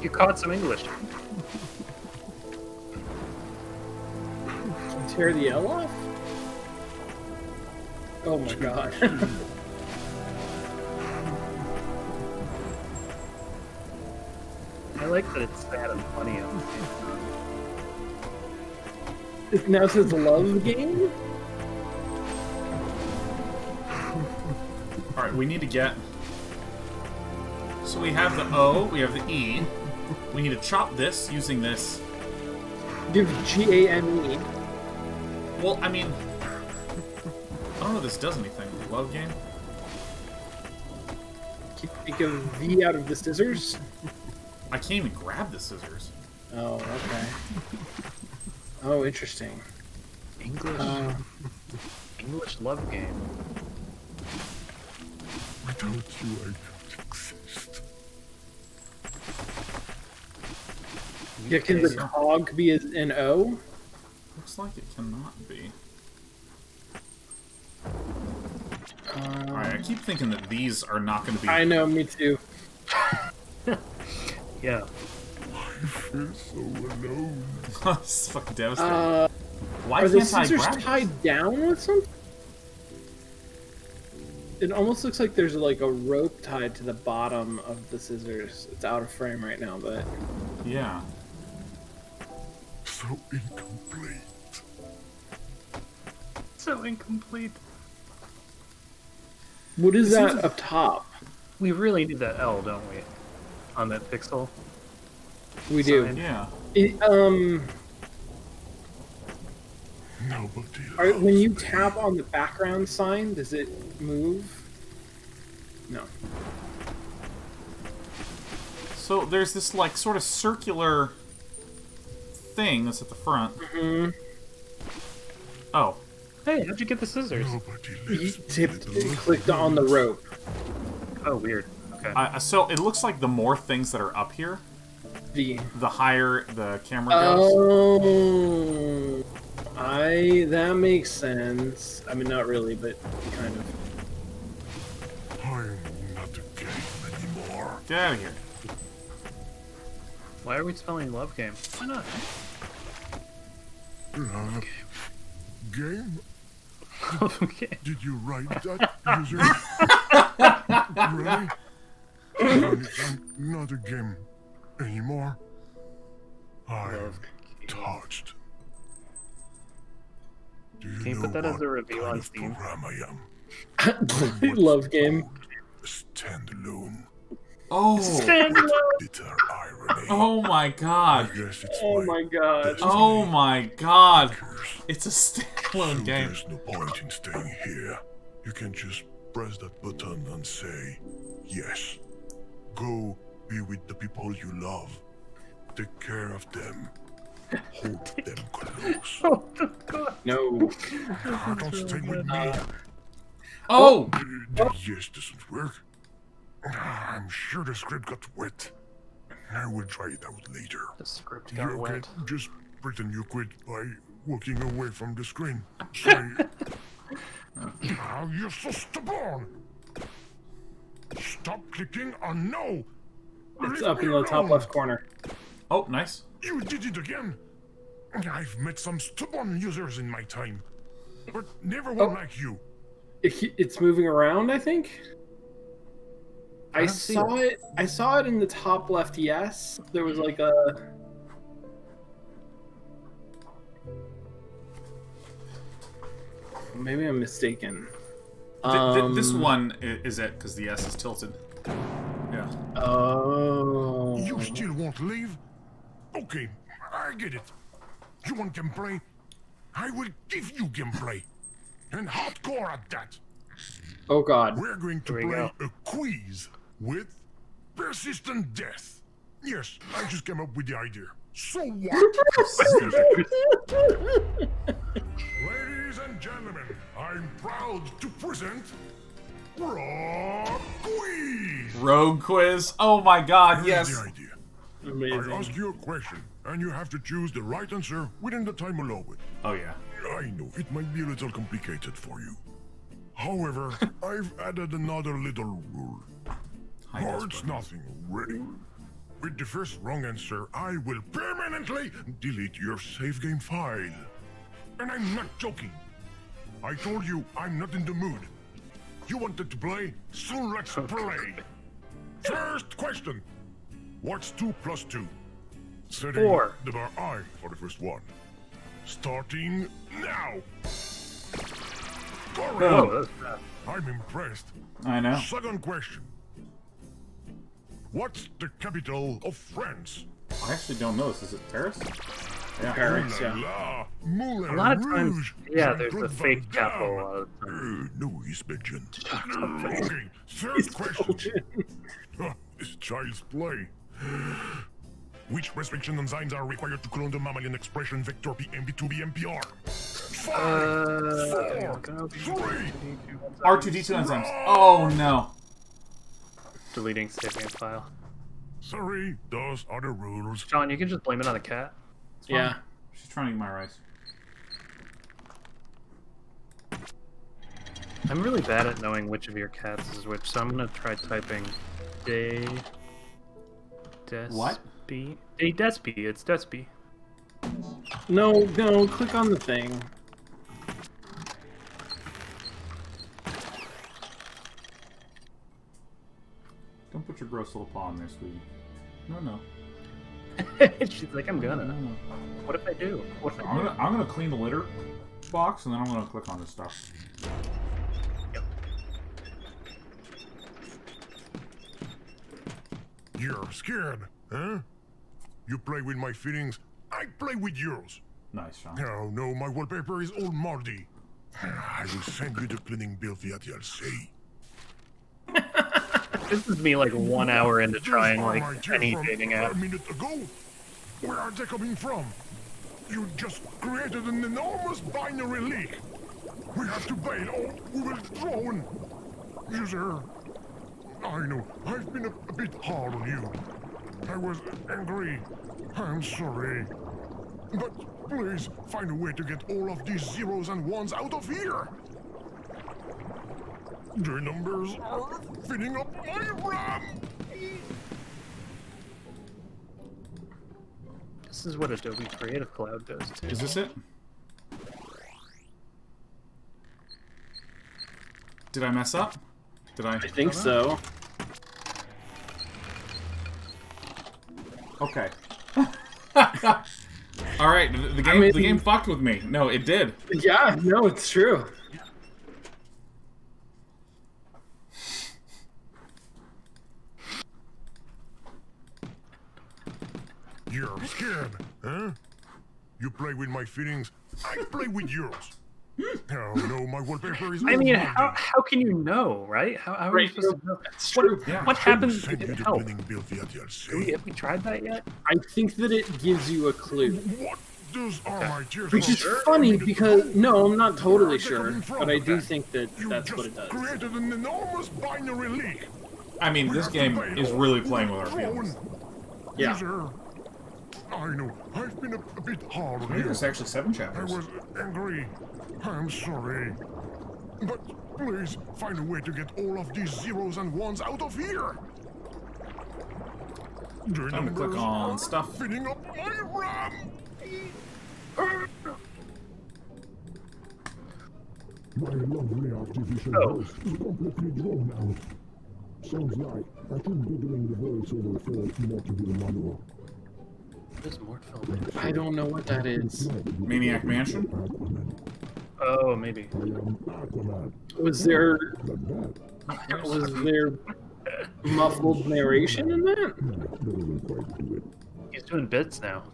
You caught some English. Tear the L off? Oh my <laughs> god. I like that it's sad and funny. at the same time. it now says love game? <laughs> Alright, we need to get. So we have the O, we have the E. We need to chop this using this. Give G-A-M-E. Well, I mean. I don't know if this does anything. Love game? Take a V out of the scissors. I can't even grab the scissors. Oh, okay. Oh, interesting. English, Uh, English love game. Without you, I don't exist. Yeah, can the cog be an O? Looks like it cannot be. Um, Alright, I keep thinking that these are not going to be. I know, me too. Yeah. I feel so alone. it's fucking devastating. Uh, Why are the can't I scissors grab it? tied down with something? It almost looks like there's like a rope tied to the bottom of the scissors. It's out of frame right now, but Yeah. So incomplete. So incomplete. what is It that up top? We really need that L, don't we? On that pixel. We do. Sign. Yeah. It, um, Nobody are, when you me. tap on the background sign, does it move? No. So there's this like sort of circular thing that's at the front. Mhm. Oh, Hey, how'd you get the scissors? Nobody You tipped, to look clicked on the rope. Oh, weird. Okay. I, so it looks like the more things that are up here, The the higher the camera goes. oh, I that makes sense. I mean, not really, but kind of. I'm not a game anymore. Get out of here. Why are we spelling love game? Why not? Uh, game? <laughs> okay. Did you write that, user? <laughs> really? Then <laughs> I'm not a game anymore. I'm touched. Do you Can you know put that as a review kind on of Steam? program I am? <laughs> Love game. Standalone. Oh. Bitter irony. Oh my I god. guess it's Oh my my god. Oh my god. It's a So standalone game. there's no point in staying here. You can just press that button and say, yes. Go be with the people you love. Take care of them. Hold them close. Oh, God. No. Ah, Don't stay with me. Oh! Uh, the yes doesn't work. I'm sure the script got wet. I will try it out later. The script You got okay? wet. Just pretend you quit by walking away from the screen. Say, oh, you're so stubborn. Stop clicking on no. It's Leave up in the top left corner. Oh, nice. You did it again. I've met some stubborn users in my time, but never one Oh. like you. It, it's moving around, I think. I, don't see saw it. I saw it in the top left. Yes, there was like a. Maybe I'm mistaken. Th- th- this Um, one is it because the S is tilted. Yeah. Oh. You still won't leave? Okay, I get it. You want gameplay? I will give you gameplay. And hardcore at that. Oh God. We're going to Here we play a quiz with persistent death. Yes, I just came up with the idea. So what? <laughs> <laughs> Ladies and gentlemen, I'm proud to present Rock Quiz. Rogue quiz. Oh my god, Here's yes. the idea. I ask you a question, and you have to choose the right answer within the time allowed. Oh yeah. I know it might be a little complicated for you. However, <laughs> I've added another little rule. Hi, guys, Hurts nothing, ready? With the first wrong answer, I will permanently delete your save game file. And I'm not joking. I told you I'm not in the mood. You wanted to play? So let's play. First question. What's 2 plus 2? Setting Four. the bar I for the first one. Starting now. Correct. Oh. I'm impressed. I know. Second question. What's the capital of France? I actually don't know this. Is it Paris? Yeah. Paris, yeah. Moulin A lot of times, yeah, there's a fake Van a lot of times. Uh, no, he's Belgian. okay, third question. Huh, it's child's play. Which restriction enzymes are required to clone the mammalian expression vector PMB2B MPR? Five, Uh, four, three, R2D2 enzymes. Oh no. deleting save file. Sorry, those are the rules. John, you can just blame it on the cat. Yeah. She's trying to eat my rice. I'm really bad at knowing which of your cats is which, so I'm gonna try typing Day Despy. What? Day Despy. It's Despy. No, no, click on the thing. Don't put your gross little paw in there, sweetie. No, no. <laughs> She's like, I'm gonna. Mm. What if I do? What if I I'm do? gonna I'm gonna clean the litter box and then I'm gonna click on this stuff. You're scared, huh? You play with my feelings, I play with yours. Nice, Sean. Oh no, my wallpaper is all moldy. I will send you the cleaning bill via DLC. <laughs> This is me like one hour into trying like any dating A app. minute ago? Where are they coming from? You just created an enormous binary leak. We have to bail or we will drown. User, I know, I've been a, a bit hard on you. I was angry. I'm sorry. But please find a way to get all of these zeros and ones out of here. The numbers are filling up my RAM. This is what Adobe Creative Cloud does too. Is this it? Did I mess up? Did I? I think so. Okay. <laughs> All right, the, the game mean- the game fucked with me. No, it did. Yeah, no, it's true. You're scared, huh? You play with my feelings, I play with yours. Oh no, my wallpaper is I mean, how, how can you know, right? How, how are you supposed to know? That's What, true. Yeah. what happens if you it the help? cleaning bill via Do we, have we tried that yet? I think that it gives you a clue. What does are my tears Which is A funny because no, I'm not totally Where are they sure, but I do think that You that's what it does. created an enormous binary leak. I mean, this game is really playing with our feelings. Yeah. User, I know, I've been a, a bit hard on you. there's actually seven chapters. I was angry. I'm sorry. But please find a way to get all of these zeros and ones out of here. The Time to click on stuff. Filling up my RAM. My lovely artificial Oh. voice is completely drawn out. Sounds like I should be doing the voiceover for Mortal Manual. What is Mort? I don't know what that is. Maniac Mansion? Oh, maybe. I am Aquaman. Was there was there muffled narration in that? That doesn't quite do it. He's doing bits now.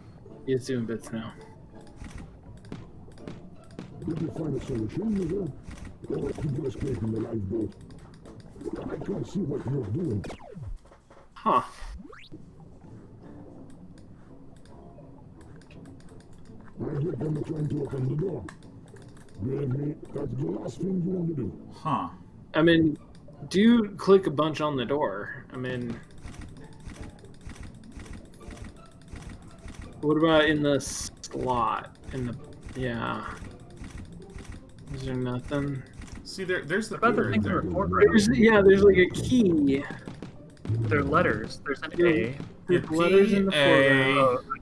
He's doing bits now. Did you find a solution, Mother? Or could you escape in the lifeboat? I can't see what you're doing. Huh. I hear them trying to open the door. Believe me, that's the last thing you want to do. Huh. I mean, do click a bunch on the door. I mean, what about in the slot? In the yeah. Is there nothing? See, there, there's the What about the right things in there. the? There's yeah. There's like a key. They're letters. There's an Yeah. A. There's letters in the P-A- foreground.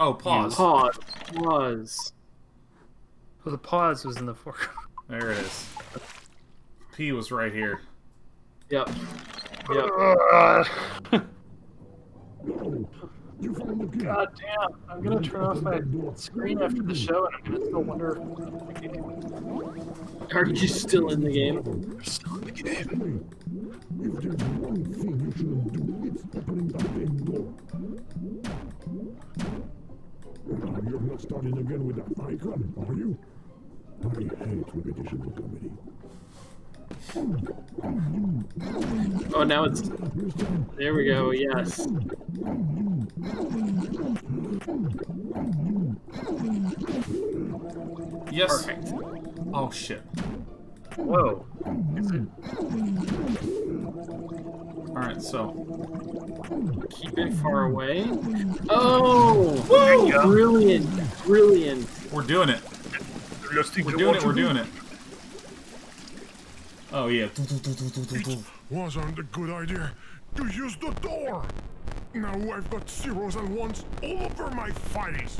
Oh, a U. Pause. Pause. Pause. Oh, the pause was in the foreground. There it is. P was right here. Yep. Yep. No! You found the key! God damn! I'm gonna turn off my screen after the show, and I'm gonna still wonder. Are you still in the game? Hey, If there's one thing you shouldn't do, it's opening that damn door. You're not starting again with that icon, are you? I hate repetition comedy. Oh, now it's. There we go. Yes. Yes. Perfect. Oh shit. Whoa! Is it? right, so Keep it far away. Oh, you go. brilliant, brilliant. we're doing it. We're doing it. We're doing it. Oh yeah. It Wasn't a good idea to use the door. Now I've got zeros and ones all over my face.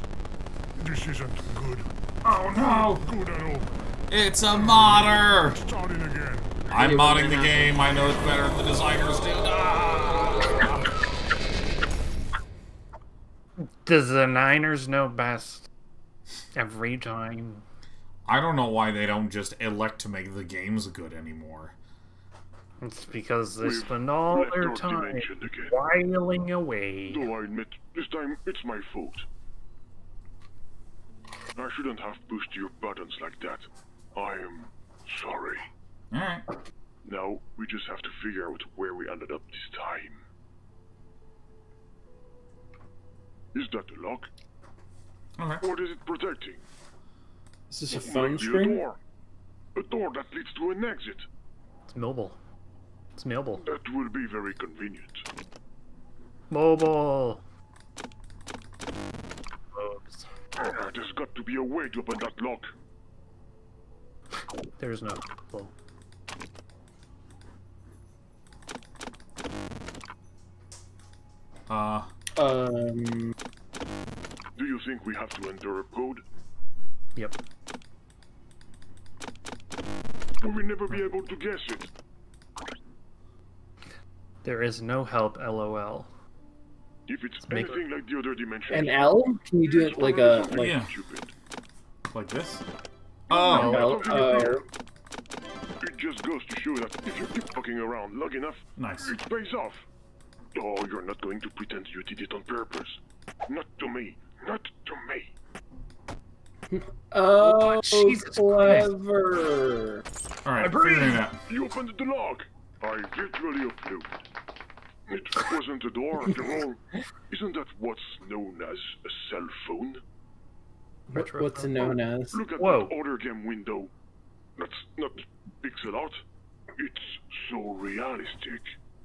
This isn't good. Oh no! Good at all. It's a modder. Starting again. I'm modding the game. I know it's better than the designers do. <laughs> Ah! Does the Niners know best? Every time. I don't know why they don't just elect to make the games good anymore. It's because they We've spend all their time dimension whiling away. Though I admit, this time it's my fault. I shouldn't have pushed your buttons like that. I am sorry. All right. Now we just have to figure out where we ended up this time. Is that the lock? Okay. What is it protecting? Is this a phone might be A screen? door. A door that leads to an exit. It's mobile. It's mobile. That will be very convenient. Mobile. Oops. Ah, there's got to be a way to open that lock. There's no. Well, Uh, Um, Do you think we have to enter a code? yep. We will never be able to guess it. There is no help. LOL. If it's make- anything like the other dimensions. an L? Can you do it like a like? Yeah. Like this. Oh, L, uh, It just goes to show that if you keep fucking around long enough, nice. it pays off. Oh, you're not going to pretend you did it on purpose. Not to me. Not to me. <laughs> oh, Jesus clever. All right, figuring it out. You opened the lock. I literally uploaded. It wasn't a door after <laughs> all. Isn't that what's known as a cell phone? What, what's it known as? Look at Whoa. that other game window. That's not pixel art. It's so realistic.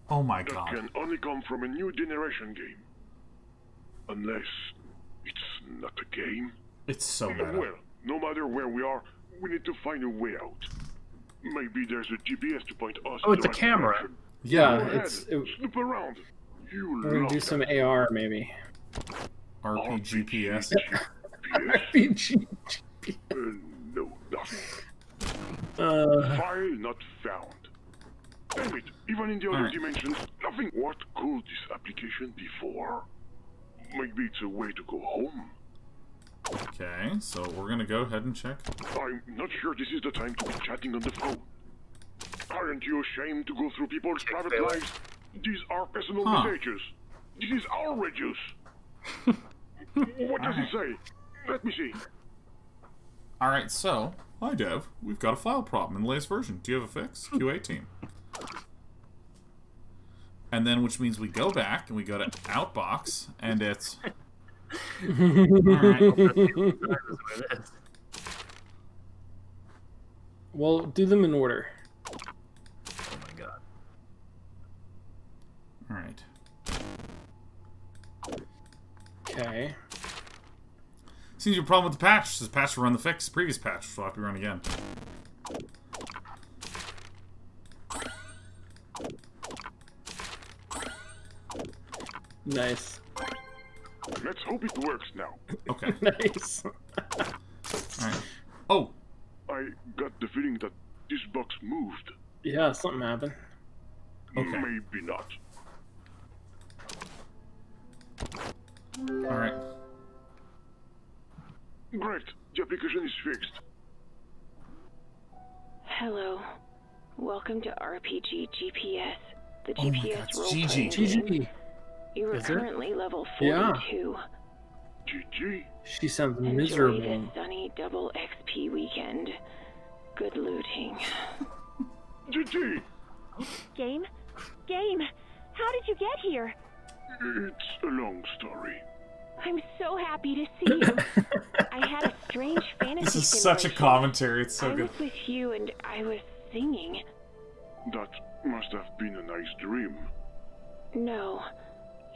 Oh my That god. can only come from a new generation game. Unless it's not a game. It's so bad. Well, no matter where we are, we need to find a way out. Maybe there's a GPS to point us. Oh, it's a camera. direction. Yeah, Go ahead, it's. It, snoop around. You we're gonna do that. some AR maybe. RPGPS. GPS? RPG. Uh, no, nothing. Uh, File not found. Damn it, even in the other Alright. dimensions, nothing. What could this application be for? Maybe it's a way to go home. Okay, so we're gonna go ahead and check. I'm not sure this is the time to be chatting on the phone. Aren't you ashamed to go through people's private lives? These are personal Huh. messages. This is our reduce. <laughs> what does it say? Let me see. All right, so hi Dev, we've got a file problem in the latest version. Do you have a fix? <laughs> QA team. And then, which means we go back and we go to Outbox, and it's all right. It is. well, do them in order. Oh my god. All right. Okay. Seems your problem with the patch. This patch will run the fix. Previous patch, so I'll have to run again. Nice. Let's hope it works now. Okay. <laughs> Nice. All right. Oh, I got the feeling that this box moved. Yeah, something happened. Okay. Maybe not. all right. Great, the application is fixed. Hello. Welcome to RPG GPS, the Oh my GPS God, it's role Gigi. GG. You are Is it? currently level Yeah. 42. GG. She sounds Enjoy miserable. this sunny double XP weekend. Good looting. GG. <laughs> Game? Game! How did you get here? It's a long story. I'm so happy to see you. I had a <laughs> strange fantasy This is such a commentary. It's so I good. was with you and I was singing. That must have been a nice dream. No,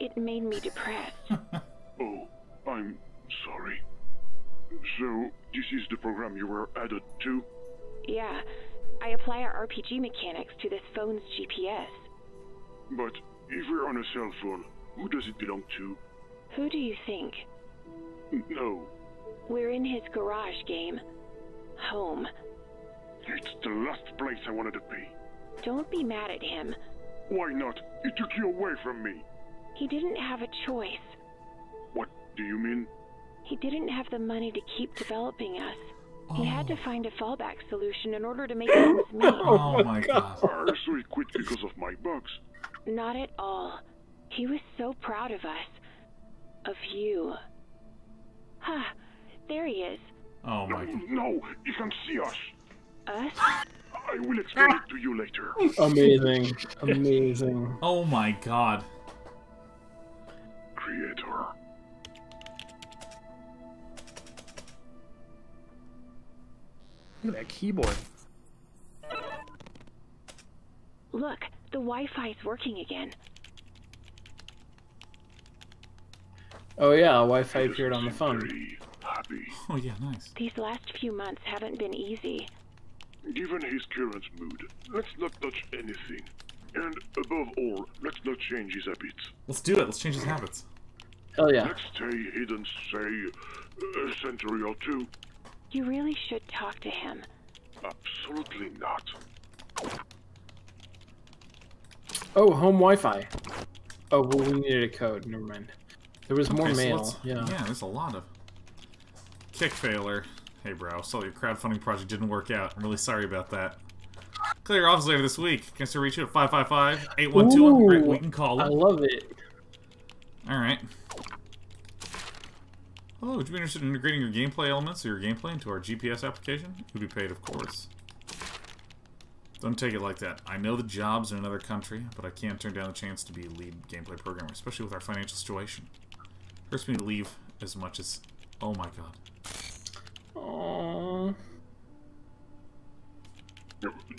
it made me depressed. <laughs> Oh, I'm sorry. So, this is the program you were added to? yeah, I apply our RPG mechanics to this phone's GPS. But if we're on a cell phone, who does it belong to? Who do you think? No, We're in his garage game. Home. it's the last place I wanted to be. Don't be mad at him. Why not? He took you away from me. He didn't have a choice. What do you mean? He didn't have the money to keep developing us. He had to find a fallback solution in order to make ends meet. <laughs> Oh my <laughs> god. Ah, so he quit because of my bugs. Not at all. He was so proud of us. Of you. Ha! there he is. Oh my god. No, he can see us. Us? I will explain it to you later. <laughs> Amazing. Amazing. Oh my god. Creator. Look at that keyboard. Look, the Wi-Fi's working again. Oh yeah, Wi-Fi appeared on the phone. Oh yeah, nice. These last few months haven't been easy. Given his current mood, let's not touch anything. And above all, let's not change his habits. Let's do it. Let's change his habits. Hell yeah. Let's stay hidden, say, a century or two. You really should talk to him. Absolutely not. Oh, home Wi-Fi. Oh, well, we needed a code. Never mind. There was more Okay, so mail. yeah. Yeah, there's a lot of. Kick failure. Hey, bro. Saw your crowdfunding project didn't work out. I'm really sorry about that. Clear your office later this week. Can I still reach you at 555 812? Great, we can call I love it. Alright. Hello, oh, would you be interested in integrating your gameplay elements or your gameplay into our GPS application? You'll be paid, of course. Don't take it like that. I know the job's in another country, but I can't turn down the chance to be lead gameplay programmer, especially with our financial situation. Hurts me to leave as much as... Oh my god. Aww.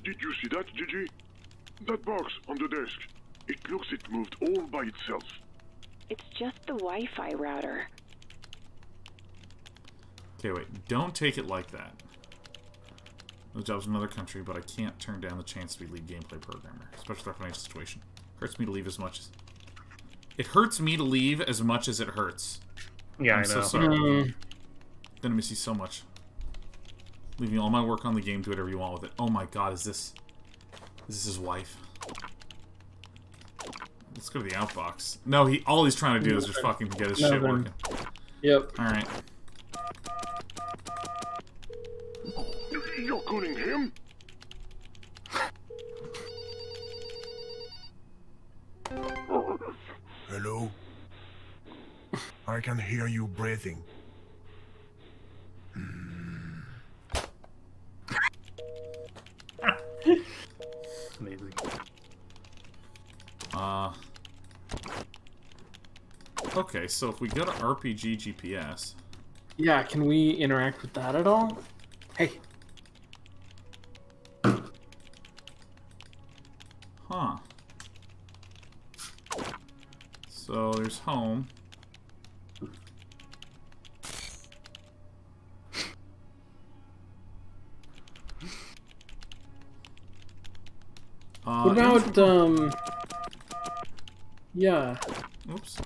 Did you see that, Gigi? That box on the desk. It looks it moved all by itself. It's just the Wi-Fi router. Okay, wait. Don't take it like that. The job's in another country, but I can't turn down the chance to be lead gameplay programmer, especially with our financial situation. Hurts me to leave as much as... It hurts me to leave as much as it hurts. Yeah, I'm I so sorry. Mm, Gonna miss you so much. Leaving all my work on the game, do whatever you want with it. Oh my god, is this... Is this his wife? Let's go to the outbox. No, he all he's trying to do is just fucking get his shit working. Yep. Alright. You're calling him? <laughs> Hello? I can hear you breathing. Amazing. Uh... Okay, so if we go to RPG GPS... Yeah, can we interact with that at all? Hey, home. Uh, what about, um... Yeah. Oops.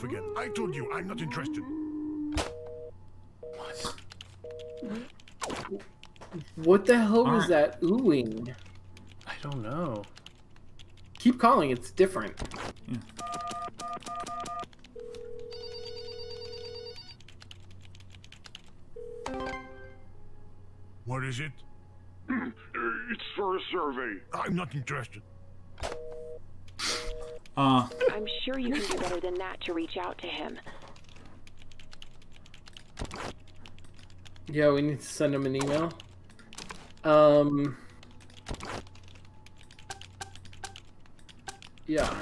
Disenchantment again, I told you I'm not interested. What the hell was that oohing? I don't know. Keep calling, it's different. What is it? <clears throat> It's for a survey. I'm not interested. Uh, I'm sure you can do better than that to reach out to him. Yeah, we need to send him an email. Um... Yeah.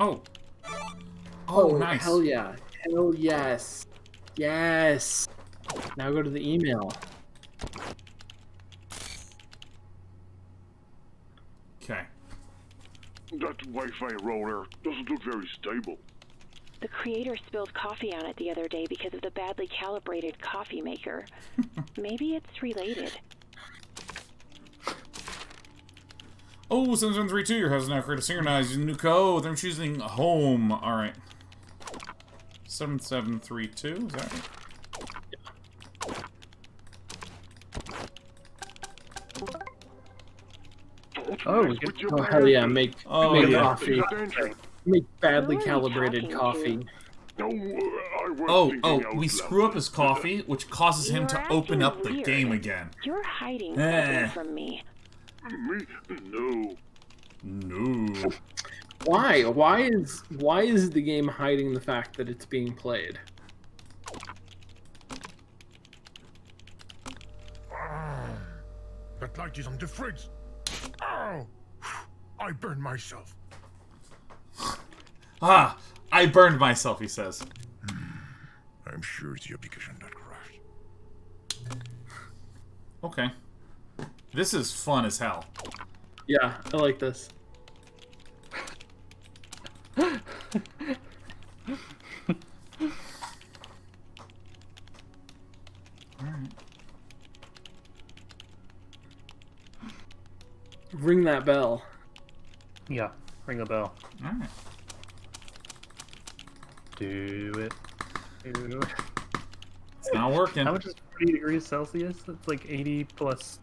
Oh. Oh, nice. Hell yeah. Hell yes. Yes. Now go to the email. Okay. That Wi-Fi roller doesn't look very stable. The creator spilled coffee on it the other day because of the badly calibrated coffee maker. <laughs> Maybe it's related. Oh, 7732, your house is now created synchronized using new code. I'm choosing home. Alright. 7732, is that right? Oh, get, your Oh hell yeah, make Oh, make yeah. coffee. Make badly Who are you calibrated coffee. to? No, I was Oh, oh, we screw up his coffee, which causes him to open up the game again. You're hiding Eh. something from me. Me? No. No. Why? Why is why is the game hiding the fact that it's being played? That light is on the fridge. Oh, I burned myself. Ah, I burned myself, he says. I'm sure it's the application that crashed. Okay. This is fun as hell. Yeah, I like this. <laughs> Ring that bell. yeah, ring a bell. Alright. Do it. Do it. It's not working. How much is 40 degrees Celsius? That's like 80 plus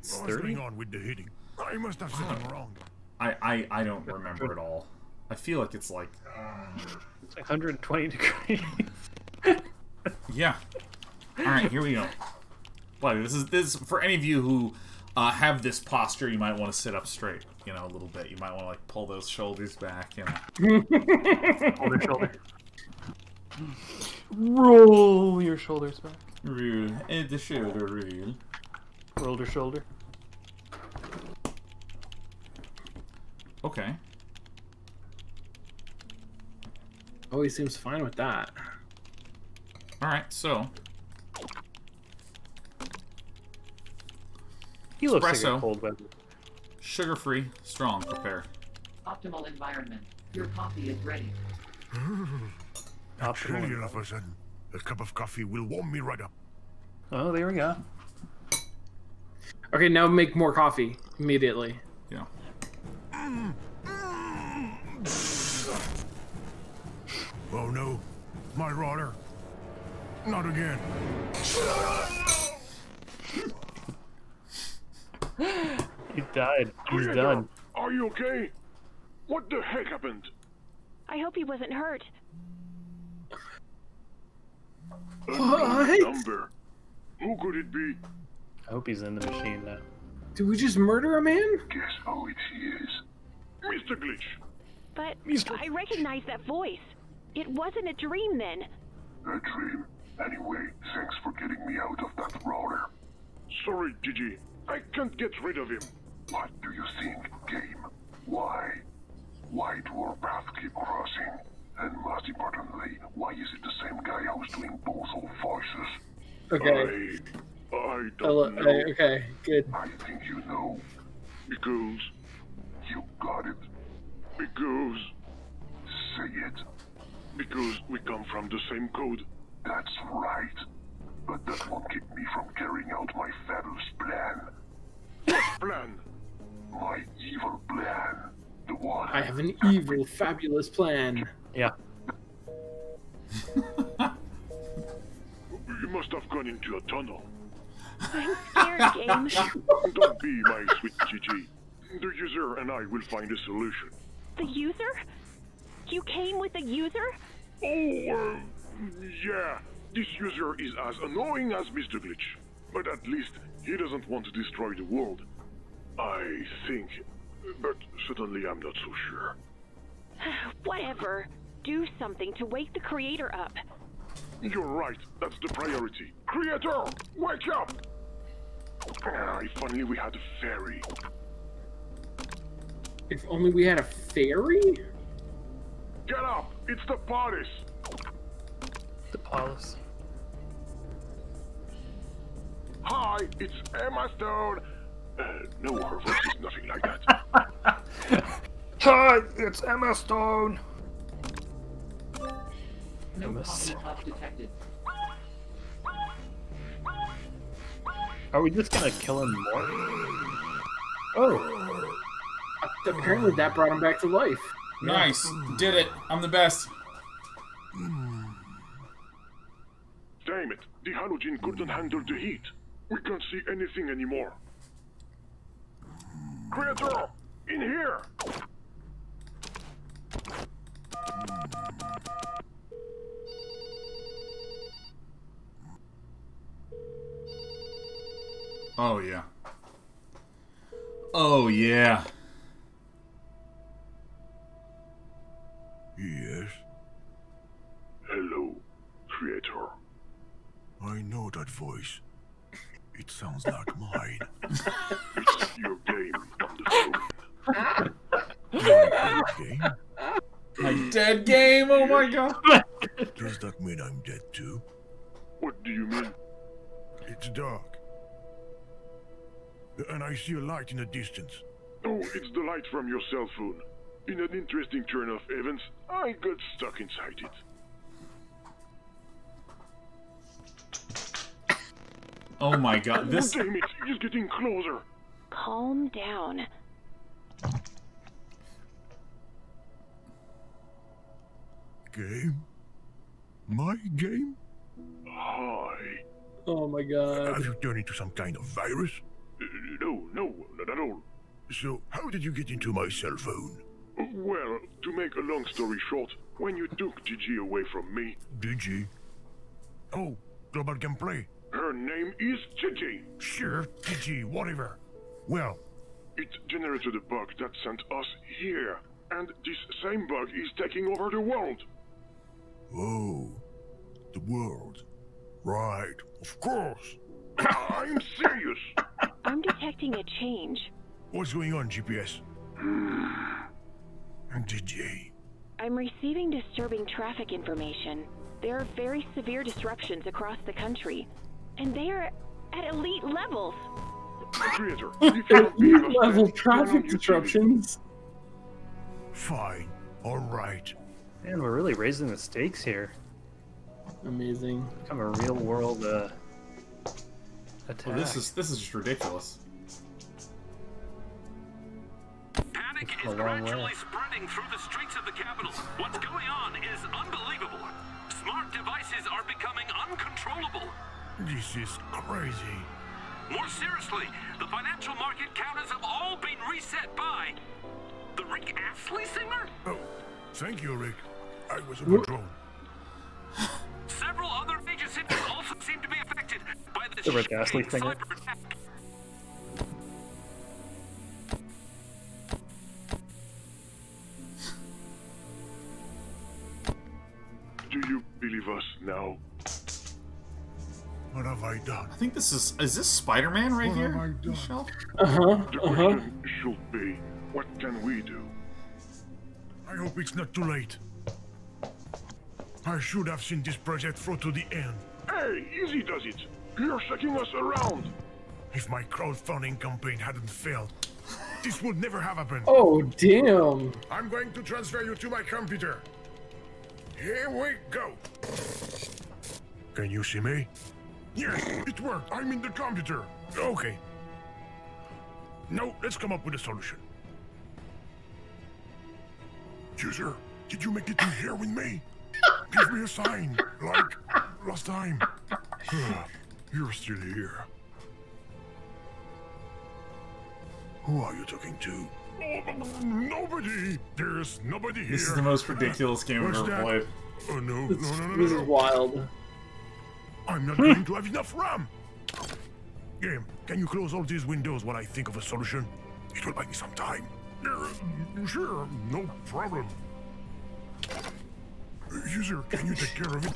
What's 30? going on with the heating? I must have said them wrong. I, I, I don't remember at all. I feel like it's like, It's like 120 degrees. <laughs> yeah. Alright, here we go. Well, this is this for any of you who uh, have this posture. You might want to sit up straight, you know, a little bit. You might want to like pull those shoulders back, you know. <laughs> shoulder, shoulder. Roll your shoulders back. Real, and the shoulder real. Roll your shoulder. Okay. Oh, he seems fine with that. All right. So He looks like Espresso. a cold weather. sugar-free, strong. Prepare. Optimal environment. Your coffee is ready. Mm-hmm. Optimal. Chilly all of a cup of coffee will warm me right up. Oh, there we go. Okay, now make more coffee immediately. Yeah. Oh no, my roller. Not again. He died. He's Creator, done. Are you okay? What the heck happened? I hope he wasn't hurt. What? number. Who could it be? I hope he's in the machine now. Did we just murder a man? Guess who it is? Mr. Glitch. But Mr. I recognize that voice. It wasn't a dream then. A dream. Anyway, thanks for getting me out of that roller. Sorry, Gigi. I can't get rid of him. What do you think, game? Why? Why do our paths keep crossing? And most importantly, why is it the same guy who's doing both our voices? Okay. I, I I don't know. I- okay, good. I think you know. Because, You got it. because, Say it. because we come from the same code. That's right. But that won't keep me from carrying out my fabulous plan. What Plan. My evil plan. The one I have an evil, fabulous plan. Yeah. You must have gone into a tunnel. I'm scared, Game. <laughs> Don't be my sweet Gigi. The user and I will find a solution. The user? You came with the user? Oh, uh, yeah. This user is as annoying as Mr. Glitch. But at least he doesn't want to destroy the world. I think. But certainly I'm not so sure. <sighs> Whatever. Do something to wake the creator up. You're right. That's the priority. Creator, wake up! Ah, if only we had a fairy. If only we had a fairy? Get up! It's the Paris. The palace. Hi, it's Emma Stone. Uh, no, her voice is nothing like that. <laughs> Hi, it's Emma Stone. No Emma Stone. Are we just gonna kill him more? Oh, Apparently, that brought him back to life. Nice. Did it. I'm the best. Damn it, the halogen couldn't handle the heat. We can't see anything anymore. Creator, in here! Oh yeah. Oh yeah. Yes, Hello, Creator. I know that voice. It sounds like mine. It's <laughs> your game on the phone. okay. My dead game. Oh my god. <laughs> Does that mean I'm dead too? What do you mean? It's dark. And I see a light in the distance. Oh, it's the light from your cell phone. In an interesting turn of events, I got stuck inside it. Oh my god. <laughs> This. Damn it, it's getting closer. Calm down. Game? My game? Hi. Oh my god. Have you turned into some kind of virus? Uh, no, no, not at all. So, how did you get into my cell phone? Well, to make a long story short, when you took Gigi away from me, Digi? Oh, Global Gameplay. Her name is Gigi. Sure, Digi, whatever. Well, It generated a bug that sent us here. And this same bug is taking over the world. oh, the world. Right, of course. <coughs> I'm serious. I'm detecting a change. What's going on, GPS? Digi. <sighs> I'm receiving disturbing traffic information. There are very severe disruptions across the country, and they are at elite levels. Creator, if you don't believe Level then turn on traffic disruptions. Fine, alright. man, we're really raising the stakes here. Amazing. Become a real world uh, attack. Oh, this is this is just ridiculous. Panic is long way. gradually spreading through the streets of the capital. What's going on is unbelievable. Smart devices are becoming uncontrollable. This is crazy. More seriously, the financial market counters have all been reset by the Rick Astley singer. Oh, thank you, Rick. I was on control. Several other major cities also seem to be affected by the, The Rick Astley singer. Do you believe us now? What have I done? I think this is is this Spider-Man right What have I here? done? Michelle? Uh huh. The Uh huh. question should be, what can we do? I hope it's not too late. I should have seen this project through to the end. Hey, easy does it. You're shaking us around. If my crowdfunding campaign hadn't failed, this would never have happened. Oh damn. I'm going to transfer you to my computer. Here we go. Can you see me? Yes, it worked. I'm in the computer. Okay. Now, let's come up with a solution. User, did you make it in here with me? Give me a sign, like last time. <sighs> You're still here. Who are you talking to? Nobody. There's nobody here. This is the most ridiculous game I've What's ever that? played. Oh no, no, This, no, no, this is wild. I'm not going to have enough RAM. Game, can you close all these windows while I think of a solution? It will buy me some time. Uh, sure, no problem. Uh, User, can you take care of it?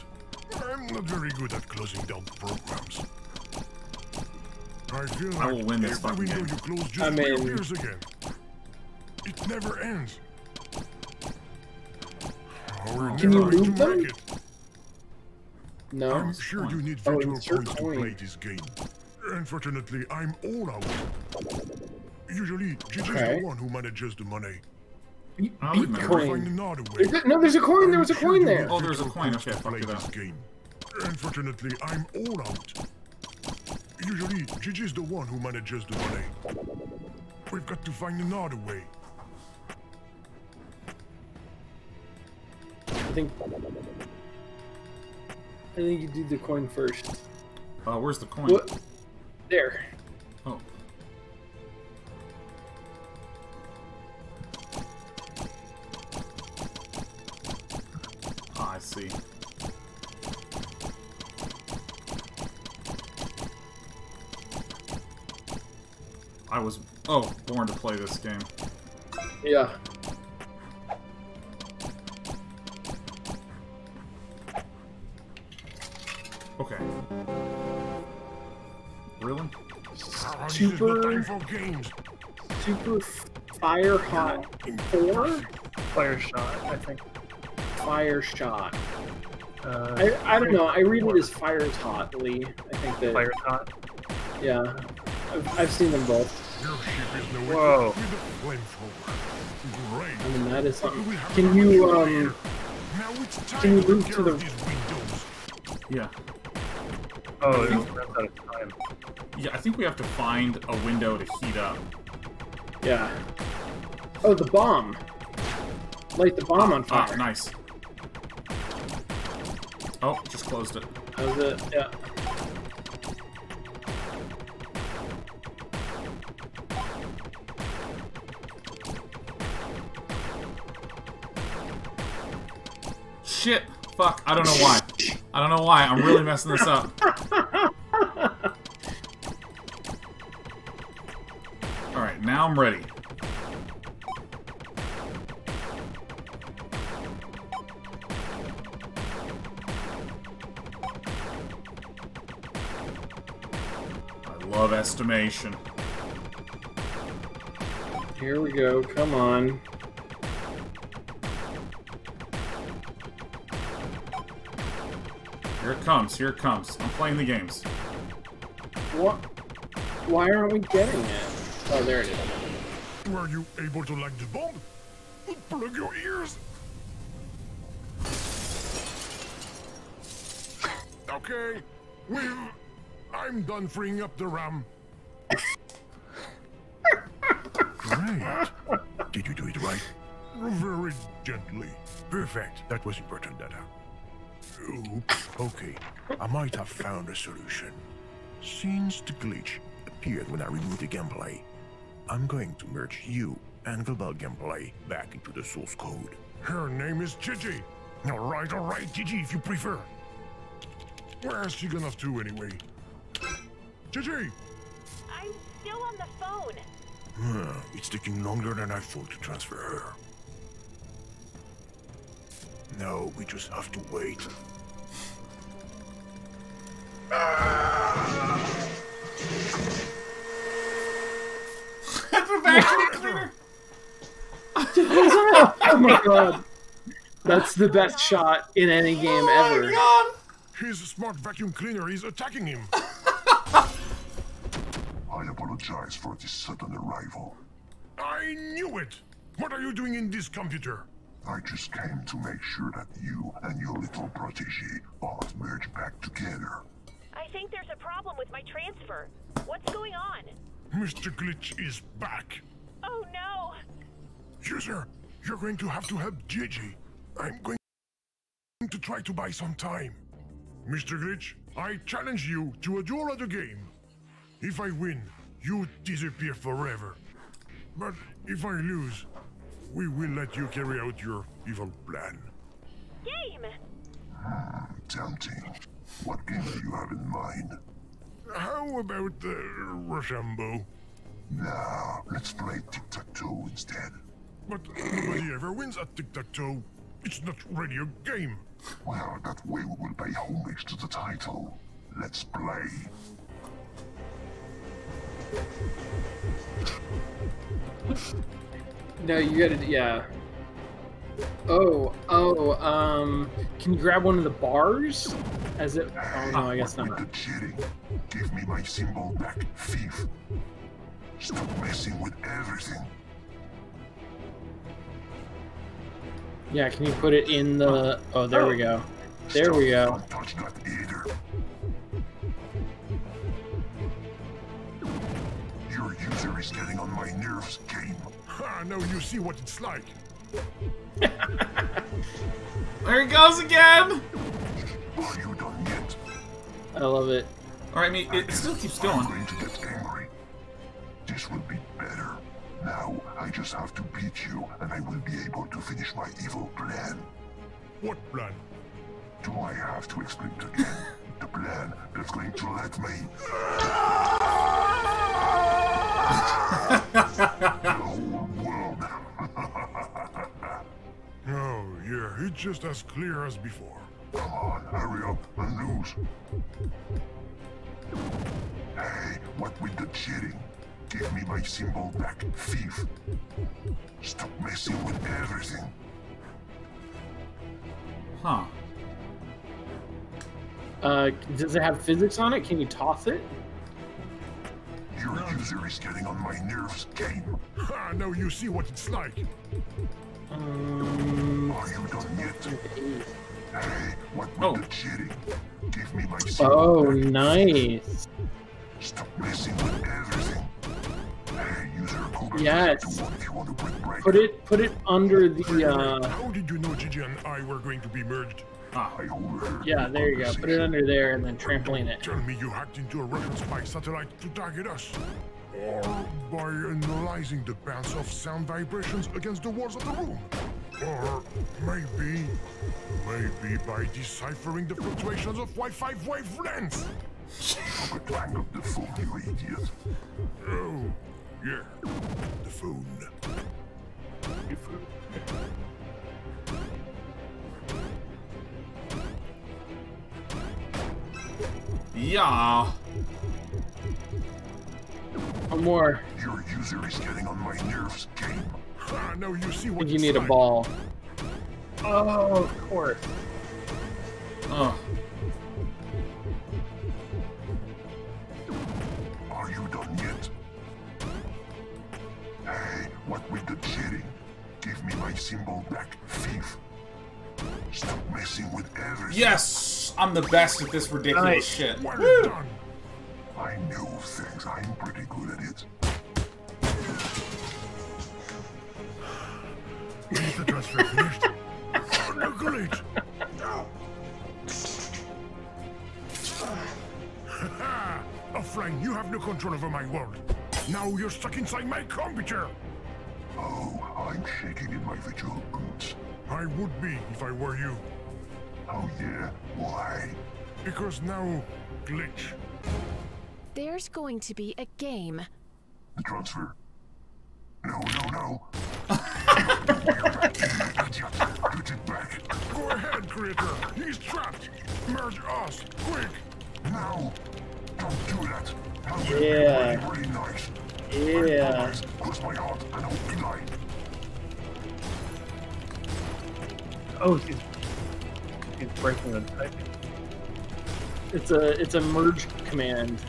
I'm not very good at closing down programs. I feel like I will win this every fucking window game. you close just I mean- reappears again. It never ends. We're Can you move to them? it. No. I'm sure you need Oh, virtual insert points to play this game. Unfortunately, I'm all out. Usually, Gigi's Okay. the one who manages the money. I would Beat remember. Find another way. Is it- no, there's a coin. There was a I'm sure coin there. Oh, there's a coin. points Okay, to fuck play it this up. game. Unfortunately, I'm all out. Usually, Gigi's the one who manages the money. We've got to find another way. I think. I think you do the coin first. Uh, where's the coin? What? There. Oh. Ah, I see. I was oh born to play this game. Yeah. Really? This is no Super- time for games. Super fire hot four Fire shot, I think. fire shot. Uh, I, I don't know. I read it as fires hot, Lee. I think that. Fire shot. Yeah. I've, I've seen them both. Your ship is nowhere Whoa. with a flamethrower. Great. I mean, that is something. Can you, um. here. Now it's time can you move to the-. Yeah. Oh, it runs out of time. Yeah, I think we have to find a window to heat up. Yeah. Oh, the bomb. Light the bomb on Ah, fire. nice. Oh, just closed it. That was it. Yeah. Shit! Fuck, I don't know why. I don't know why. I'm really messing this up. Alright, now I'm ready. I love estimation. Here we go. Come on. Comes, here it comes. I'm playing the games. What? Why aren't we getting it? Oh, there it is. Were you able to light the bomb? Plug your ears. Okay, we've. I'm done freeing up the RAM. Great. Did you do it right? Very gently. Perfect. That was important data. Oops. Okay. I might have found a solution. Since the glitch appeared when I removed the gameplay, I'm going to merge you and global gameplay back into the source code. Her name is Gigi. Alright, alright, Gigi, if you prefer. Where's she gone off to anyway? Gigi! I'm still on the phone. Huh, it's taking longer than I thought to transfer her. No, we just have to wait. That's a vacuum cleaner! <laughs> oh my god. That's the best shot in any game ever. He's a smart vacuum cleaner He's attacking him. <laughs> I apologize for this sudden arrival. I knew it! What are you doing in this computer? I just came to make sure that you and your little protege aren't merged back together. I think there's a problem with my transfer. What's going on? Mr. Glitch is back. Oh no! User, you're going to have to help Gigi. I'm going to try to buy some time. Mr. Glitch, I challenge you to a duel at the game. If I win, you disappear forever. But if I lose, we will let you carry out your evil plan. Game! Hmm, tempting. What game do you have in mind? How about the Rochambeau? Nah, let's play tic-tac-toe instead. But nobody ever wins at tic-tac-toe. It's not really a game. Well, that way we will pay homage to the title. Let's play. No, you gotta. Yeah. Oh. Oh, um, can you grab one of the bars? As it? Oh no, I guess not. with the cheating? Give me my symbol back, thief. Stop messing with everything. Yeah, can you put it in the? Oh, there we go. There we go. Don't touch that either. Your user is getting on my nerves, game. Ah, now you see what it's like. <laughs> There he goes again! Are you done yet? I love it. Alright, I mean, it still keeps I'm going. going to get angry. This will be better. Now I just have to beat you, and I will be able to finish my evil plan. What plan? Do I have to explain it again? the plan that's going to let me. <laughs> yeah, it's just as clear as before. Come on, hurry up and lose. Hey, what with the cheating? Give me my symbol back, thief. Stop messing with everything. Huh. Uh, does it have physics on it? Can you toss it? Your user is getting on my nerves, game. Now you see what it's like. Um, Are you done yet? Hey, what with Oh. the cheating? Give me my symbol oh, back. nice. Stop messing with everything. Hey, user Cougar, Yes. do one if you want to break break. Put it, put it under the. uh How did you know Gigi and I were going to be merged? Ah. I overheard Yeah, there you go. Put it under there and then trampoline it. Tell me you hacked into a Russian spy satellite to target us. Or by analyzing the bounce of sound vibrations against the walls of the room. Or maybe, maybe by deciphering the fluctuations of Wi-Fi wavelengths. Have a twang of the phone, you idiot. Oh, yeah, the phone. Yeah. One more. Your user is getting on my nerves, game. Ah, now you see what you it's need a ball. Oh, of course. Oh. Are you done yet? Hey, what with the cheating? Give me my symbol back, thief. Stop messing with everything. Yes! I'm the best at this ridiculous Nice. shit. Well stuck my computer. Oh, I'm shaking in my visual boots. I would be if I were you. Oh yeah? Why? Because now, glitch. There's going to be a game. The transfer? No, no, no. <laughs> Put it back. Go ahead, creator. He's trapped. Merge us, quick. No. Don't do that. That would Yeah. be really, really nice. Yeah. Otherwise, Cross my heart and hope to die. Oh, he's, he's breaking the typing. It's a it's a merge command.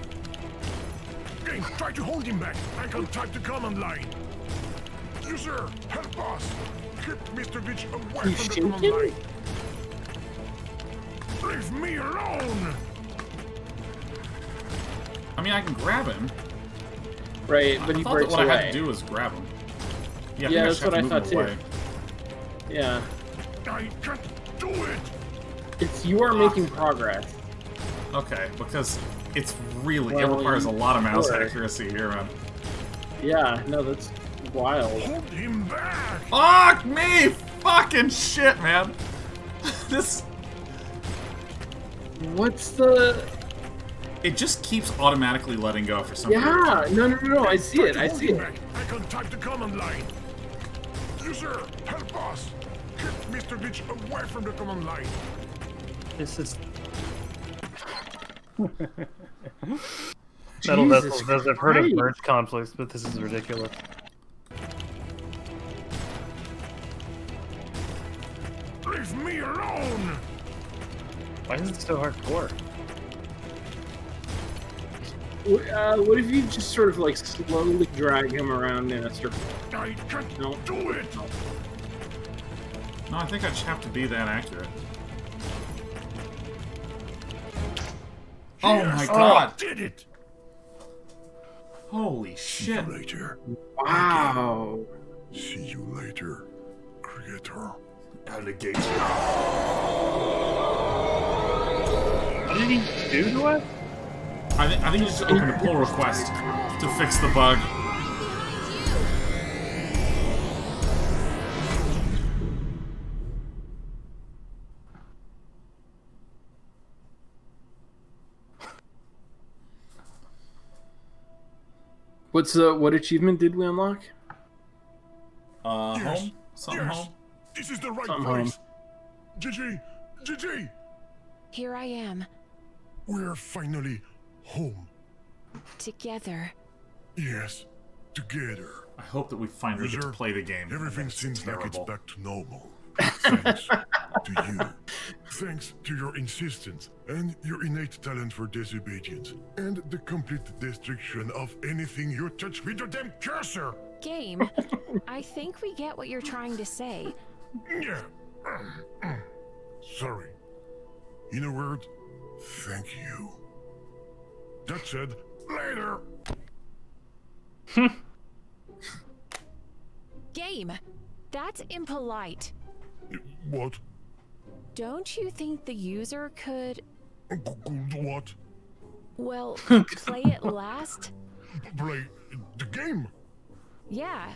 Game, try to hold him back. I can type the command line. User, help us. Keep Mr. Glitch away He's from the command shaking? line. Leave me alone. I mean, I can grab him. Right, but I he thought that breaks what I away. had to do was grab him. Yeah, Yeah, think that's I what I thought too. away. Yeah, I can't do it. it's you are ah, making progress. Okay, because it's really, it requires a lot of mouse sure. accuracy here, man. Yeah, no, that's wild. Hold him back. Fuck me! Fucking shit, man! <laughs> this. What's the? It just keeps automatically letting go for some Yeah, reason. no, no, no, no. I see it. I see it. I can type the command line. User, help us. Keep Mr. Glitch away from the command line. This is. <laughs> Metal Jesus Vessel says I've heard of merge conflicts, but this is ridiculous. Leave me alone! Why is it so hardcore? Wh- Uh, what if you just sort of like slowly drag him around in a circle? I can't No. do it! No, I think I just have to be that accurate. Oh my god! I did it! Holy See shit! you later. Wow. See you later, creator. Alligator. What did he do to us? I, th- I think you just opened a pull request to fix the bug. What's uh, what achievement did we unlock? Uh, Yes, home? Something yes. home? This is the right Something place. GG! GG! Here I am, We're finally home. together. Yes, together. I hope that we finally get to User, play the game. Everything That's seems like it's back to normal. <laughs> Thanks to you. Thanks to your insistence and your innate talent for disobedience. And the complete destruction of anything you touch with your damn cursor! Game, <laughs> I think we get what you're trying to say. Yeah. Sorry. In a word, thank you. That said, later! <laughs> Game, that's impolite. What? Don't you think the user could, What? well, <laughs> oh, play it last? Play the game? Yeah.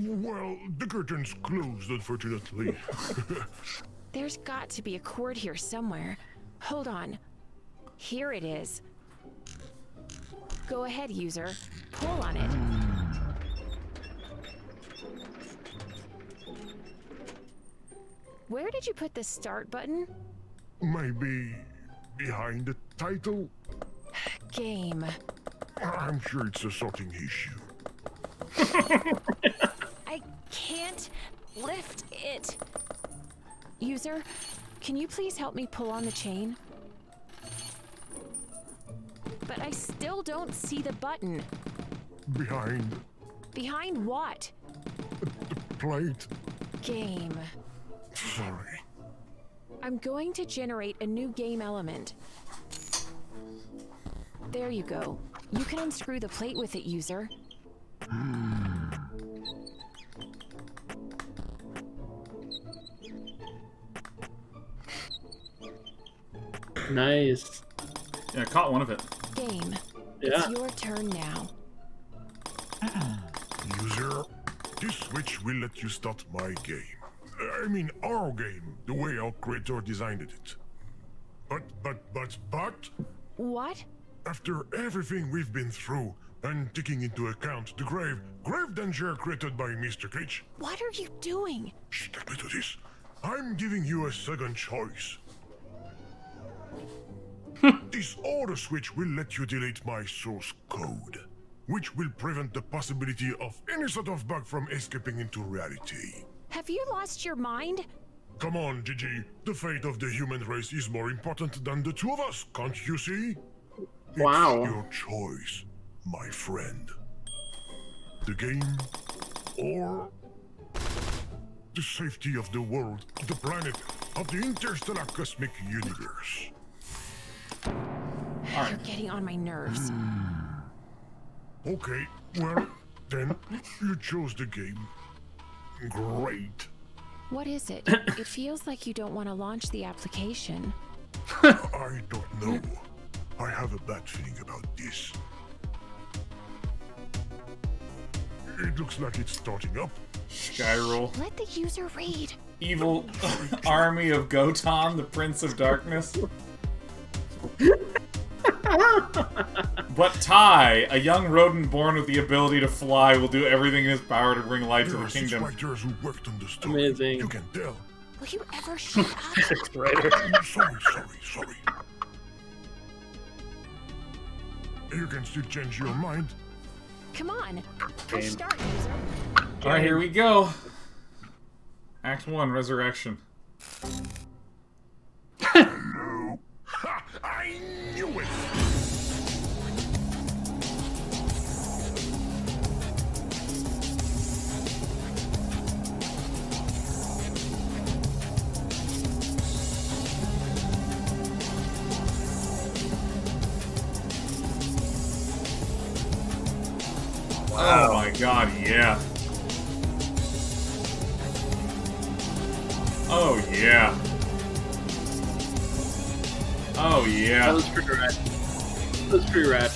Well, the curtain's closed, unfortunately. <laughs> There's got to be a cord here somewhere. Hold on. Here it is. Go ahead, user. Pull on it. Where did you put the start button? Maybe behind the title? <sighs> Game. I'm sure it's a sorting issue. <laughs> I can't lift it. User, can you please help me pull on the chain? But I still don't see the button. Behind Behind what? the plate? Game. Sorry. I'm going to generate a new game element. There you go. You can unscrew the plate with it, user. Nice. Yeah, I caught one of it. Game. Yeah. It's your turn now. Hmm. User, this switch will let you start my game. Uh, I mean, our game, the way our creator designed it. But, but, but, but, What? after everything we've been through, and taking into account the grave, grave danger created by Mr. Glitch, What are you doing? Shh, let me do this. I'm giving you a second choice. <laughs> this auto switch will let you delete my source code, which will prevent the possibility of any sort of bug from escaping into reality. Have you lost your mind? Come on, Gigi. The fate of the human race is more important than the two of us, can't you see? Wow. It's your choice, my friend. The game or the safety of the world, of the planet, of the interstellar cosmic universe. You're getting on my nerves. Hmm. Okay, well, then you chose the game. Great. What is it? <coughs> it feels like you don't want to launch the application. <laughs> I don't know. I have a bad feeling about this. It looks like it's starting up. Skyroll. Let the user read. Evil <laughs> army of Gotan, the Prince of Darkness. <laughs> But Ty, a young rodent born with the ability to fly, will do everything in his power to bring light to There the are six kingdom. writers who worked on the story. Amazing. You can tell. Will you ever <laughs> shut up? Writer. sorry, sorry, sorry. You can still change your mind. Come on. Push Game. start, user. Alright, here we go. Act 1, Resurrection. <laughs> I knew it! Oh my god, yeah. Oh yeah. Oh yeah. That was pretty rad. That was pretty rad.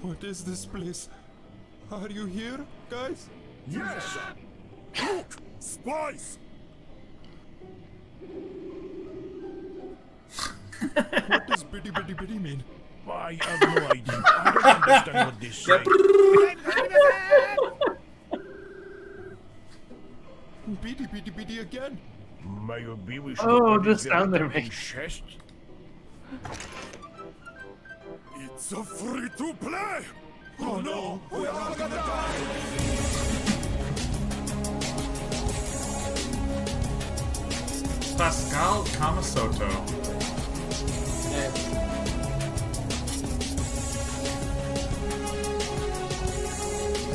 What is this place? Are you here, guys? Yes! Look! Spies! What does bitty bitty bitty mean? I have no idea. I don't understand what this say. Bitty bitty bitty again. Maybe we should Oh, put the it sound in they're the making. chest. It's a free to play. Oh no, we're all gonna die. Pascal Kamasoto.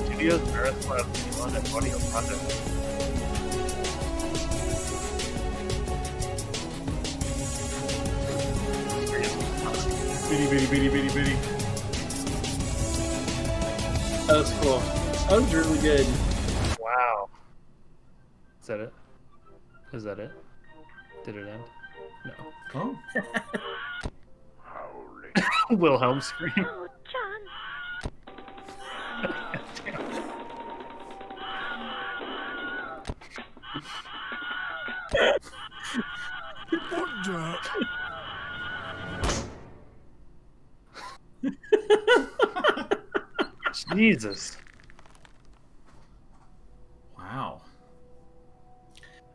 Studios Marathon of London Audio Project. Bitty bitty bitty bitty bitty. That was cool. That was really good. Wow. Is that it? Is that it? Did it end? No. Oh. <laughs> Wilhelm scream. Oh, John. What the? Jesus. Wow.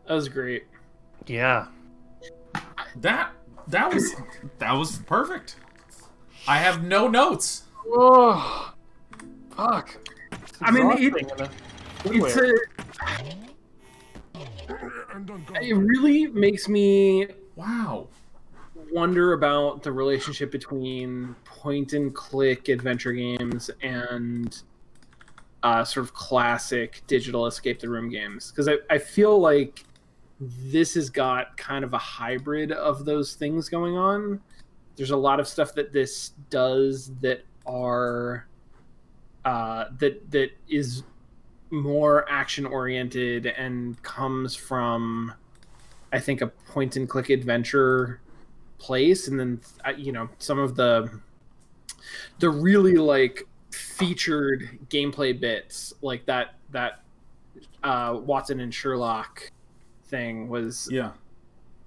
That was great. Yeah. That that was that was perfect. I have no notes. Oh, fuck. I mean, it, Exhausting in a good it's a. And then go. It really makes me Wow. wonder about the relationship between point and click adventure games and uh, sort of classic digital escape the room games because I, I feel like this has got kind of a hybrid of those things going on. There's a lot of stuff that this does that are uh, that that is more action oriented and comes from I think a point and click adventure place. And then uh, you know some of the the really like featured gameplay bits like that that uh Watson and Sherlock thing was Yeah.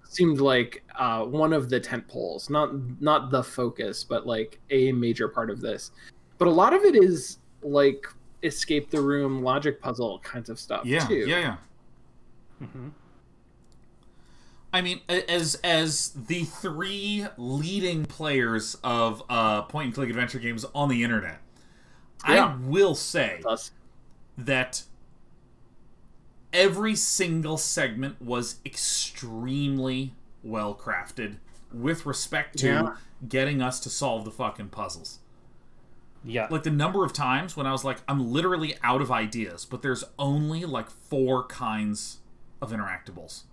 seemed like uh one of the tent poles not not the focus but like a major part of this but a lot of it is like escape the room logic puzzle kinds of stuff Yeah. too Yeah. Yeah. Mm-hmm. I mean, as as the three leading players of uh, point and click adventure games on the internet, Yeah. I will say Us. that every single segment was extremely well crafted with respect to Yeah. getting us to solve the fucking puzzles. Yeah. Like the number of times when I was like, I'm literally out of ideas, but there's only like four kinds of interactables.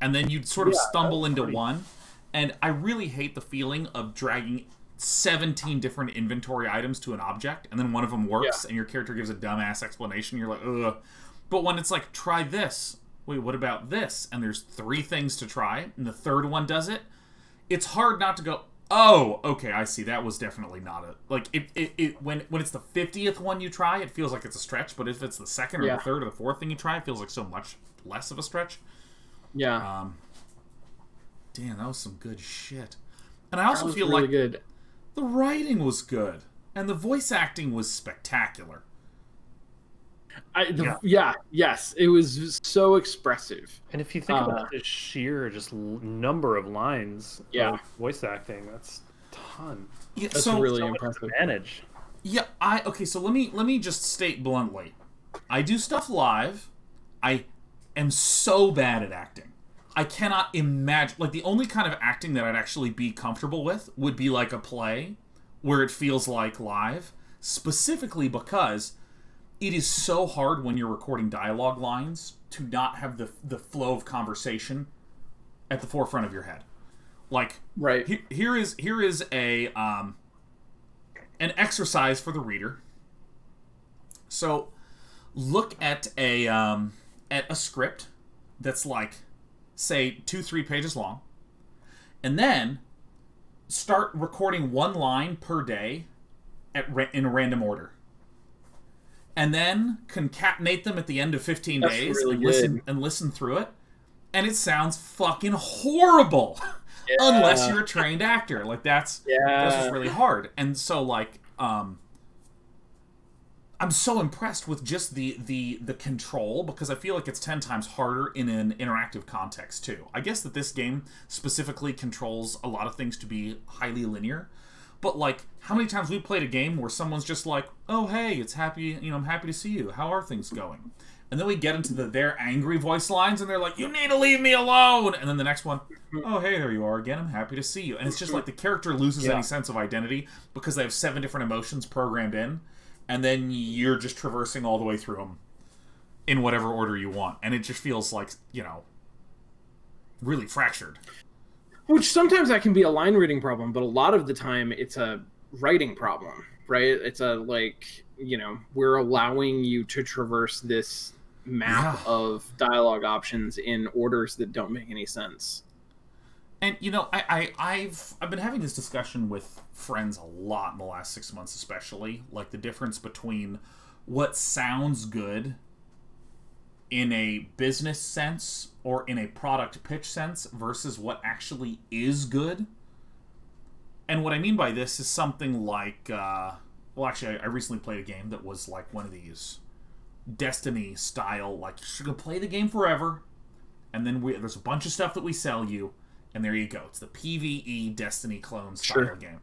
And then you'd sort of Yeah, stumble into funny. one. And I really hate the feeling of dragging 17 different inventory items to an object, and then one of them works, and your character gives a dumbass explanation. You're like, ugh. But when it's like, try this. Wait, what about this? And there's three things to try, and the third one does it. It's hard not to go, oh, okay, I see. That was definitely not a like it. It, it when when it's the fiftieth one you try, it feels like it's a stretch. But if it's the second or Yeah. the third or the fourth thing you try, it feels like so much less of a stretch. yeah Um, damn, that was some good shit. And I also feel really like good the writing was good and the voice acting was spectacular. I, the, Yeah. yeah. yes, it was so expressive. And if you think Uh, about the sheer just number of lines Yeah. of voice acting, that's a ton. Yeah, That's so really so impressive. manage. Yeah, I okay, so let me let me just state bluntly. I do stuff live. I am so bad at acting. I cannot imagine like the only kind of acting that I'd actually be comfortable with would be like a play where it feels like live, specifically because it is so hard when you're recording dialogue lines to not have the the flow of conversation at the forefront of your head. Like Right. he- here is here is a um an exercise for the reader. So look at a um at a script that's like say 2 3 pages long and then start recording one line per day at in a random order. And then concatenate them at the end of 15 That's days really and listen and listen through it. And it sounds fucking horrible. <laughs> Unless you're a trained actor. Like that's that's Yeah. just really hard. And so like um I'm so impressed with just the the the control because I feel like it's 10 times harder in an interactive context too. I guess that this game specifically controls a lot of things to be highly linear. But like how many times we played a game where someone's just like, "Oh, hey, it's happy, you know, I'm happy to see you. How are things going?" And then we get into the their angry voice lines and they're like, "You need to leave me alone." And then the next one, "Oh, hey, there you are again. I'm happy to see you." And it's just like the character loses Yeah. any sense of identity because they have seven different emotions programmed in and then you're just traversing all the way through them in whatever order you want and it just feels like you know really fractured Which sometimes that can be a line reading problem, but a lot of the time it's a writing problem, right? It's a like, you know, we're allowing you to traverse this map Yeah. of dialogue options in orders that don't make any sense. and you know I, I i've i've been having this discussion with friends a lot in the last six months especially like the difference between what sounds good in a business sense or in a product pitch sense versus what actually is good. And what i mean by this is something like uh well actually i, recently played a game that was like one of these destiny style like you're gonna play the game forever and then we, there's a bunch of stuff that we sell you and there you go. It's the pve destiny clone style Sure. game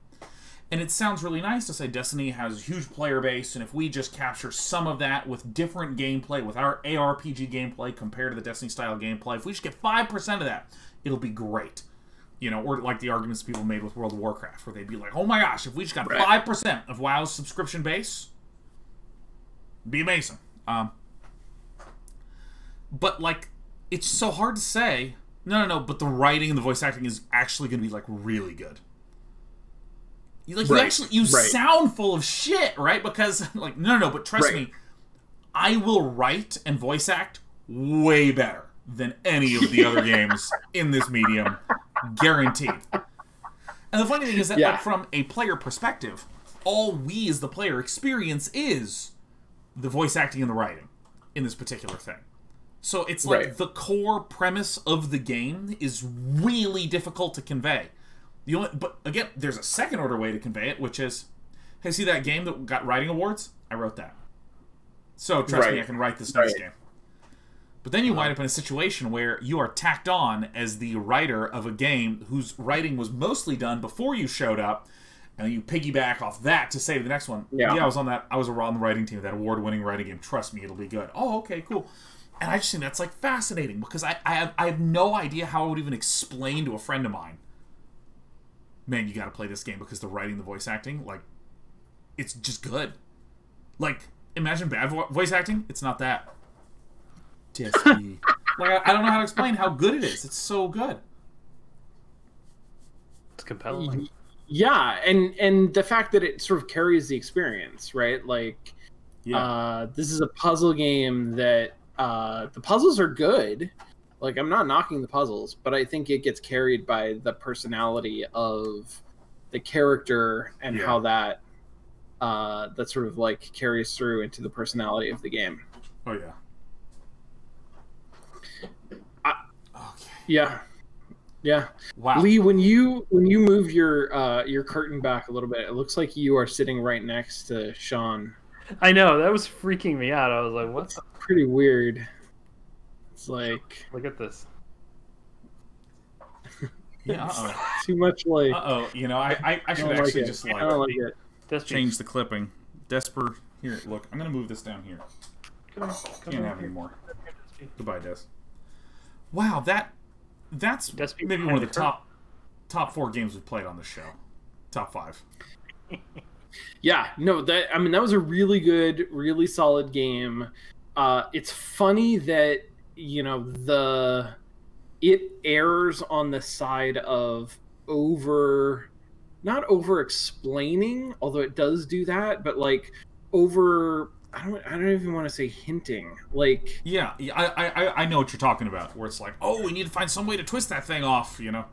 and it sounds really nice to say Destiny has a huge player base, and if we just capture some of that with different gameplay, with our ARPG gameplay compared to the Destiny style gameplay, if we just get 5% of that, it'll be great. You know, or like the arguments people made with World of Warcraft, where they'd be like, oh my gosh, if we just got Right. 5% of WoW's subscription base, be amazing. Um, but, like, it's so hard to say. No, no, no, but the writing and the voice acting is actually going to be, like, really good. You like you actually you right. sound full of shit, right? Because <laughs> like no, no, no, but trust Right. me, I will write and voice act way better than any of the other <laughs> games in this medium, guaranteed. And the funny thing is that, Yeah. like, from a player perspective, all we as the player experience is the voice acting and the writing in this particular thing. So it's like Right. the core premise of the game is really difficult to convey. The only, but again, there's a second order way to convey it, which is, hey, see that game that got writing awards? I wrote that. So trust me, I can write this next Right. game. But then you uh-huh. wind up in a situation where you are tacked on as the writer of a game whose writing was mostly done before you showed up, and you piggyback off that to save the next one. Yeah. I was on that. I was on the writing team of that award-winning writing game. Trust me, it'll be good. Oh, okay, cool. And I just think that's like fascinating because I I have, I have no idea how I would even explain to a friend of mine. Man, you got to play this game because the writing, the voice acting, like, it's just good. Like, imagine bad vo- voice acting. It's not that. Disney. <laughs> like, I, I don't know how to explain how good it is. It's so good. It's compelling. Yeah, and and the fact that it sort of carries the experience, right? Like, Yeah. uh, this is a puzzle game that uh, the puzzles are good. Like, I'm not knocking the puzzles, but I think it gets carried by the personality of the character and Yeah. how that uh, that sort of like carries through into the personality of the game. Oh yeah. Yeah. Yeah. Wow. Leigh, when you when you move your uh your curtain back a little bit, it looks like you are sitting right next to Sean. I know that was freaking me out. I was like, what's the Pretty weird. It's like Look at this. <laughs> Yeah. Uh-oh. <laughs> too much like. Uh oh. You know, I I, I should don't like actually it. just I like don't like it. That's change the clipping. Desper. Here, look. I'm gonna move this down here. Come on, come Can't on have here. any more. Goodbye, Des. Wow, that that's Despy maybe one of the Hunter. top top four games we've played on the show. Top five. <laughs> Yeah, no, that I mean that was a really good, really solid game. Uh, it's funny that you know the it errs on the side of over, not over explaining, although it does do that, but like over. I don't. I don't even want to say hinting. Like Yeah, yeah, I, I I- I know what you're talking about. Where it's like, oh, we need to find some way to twist that thing off. You know.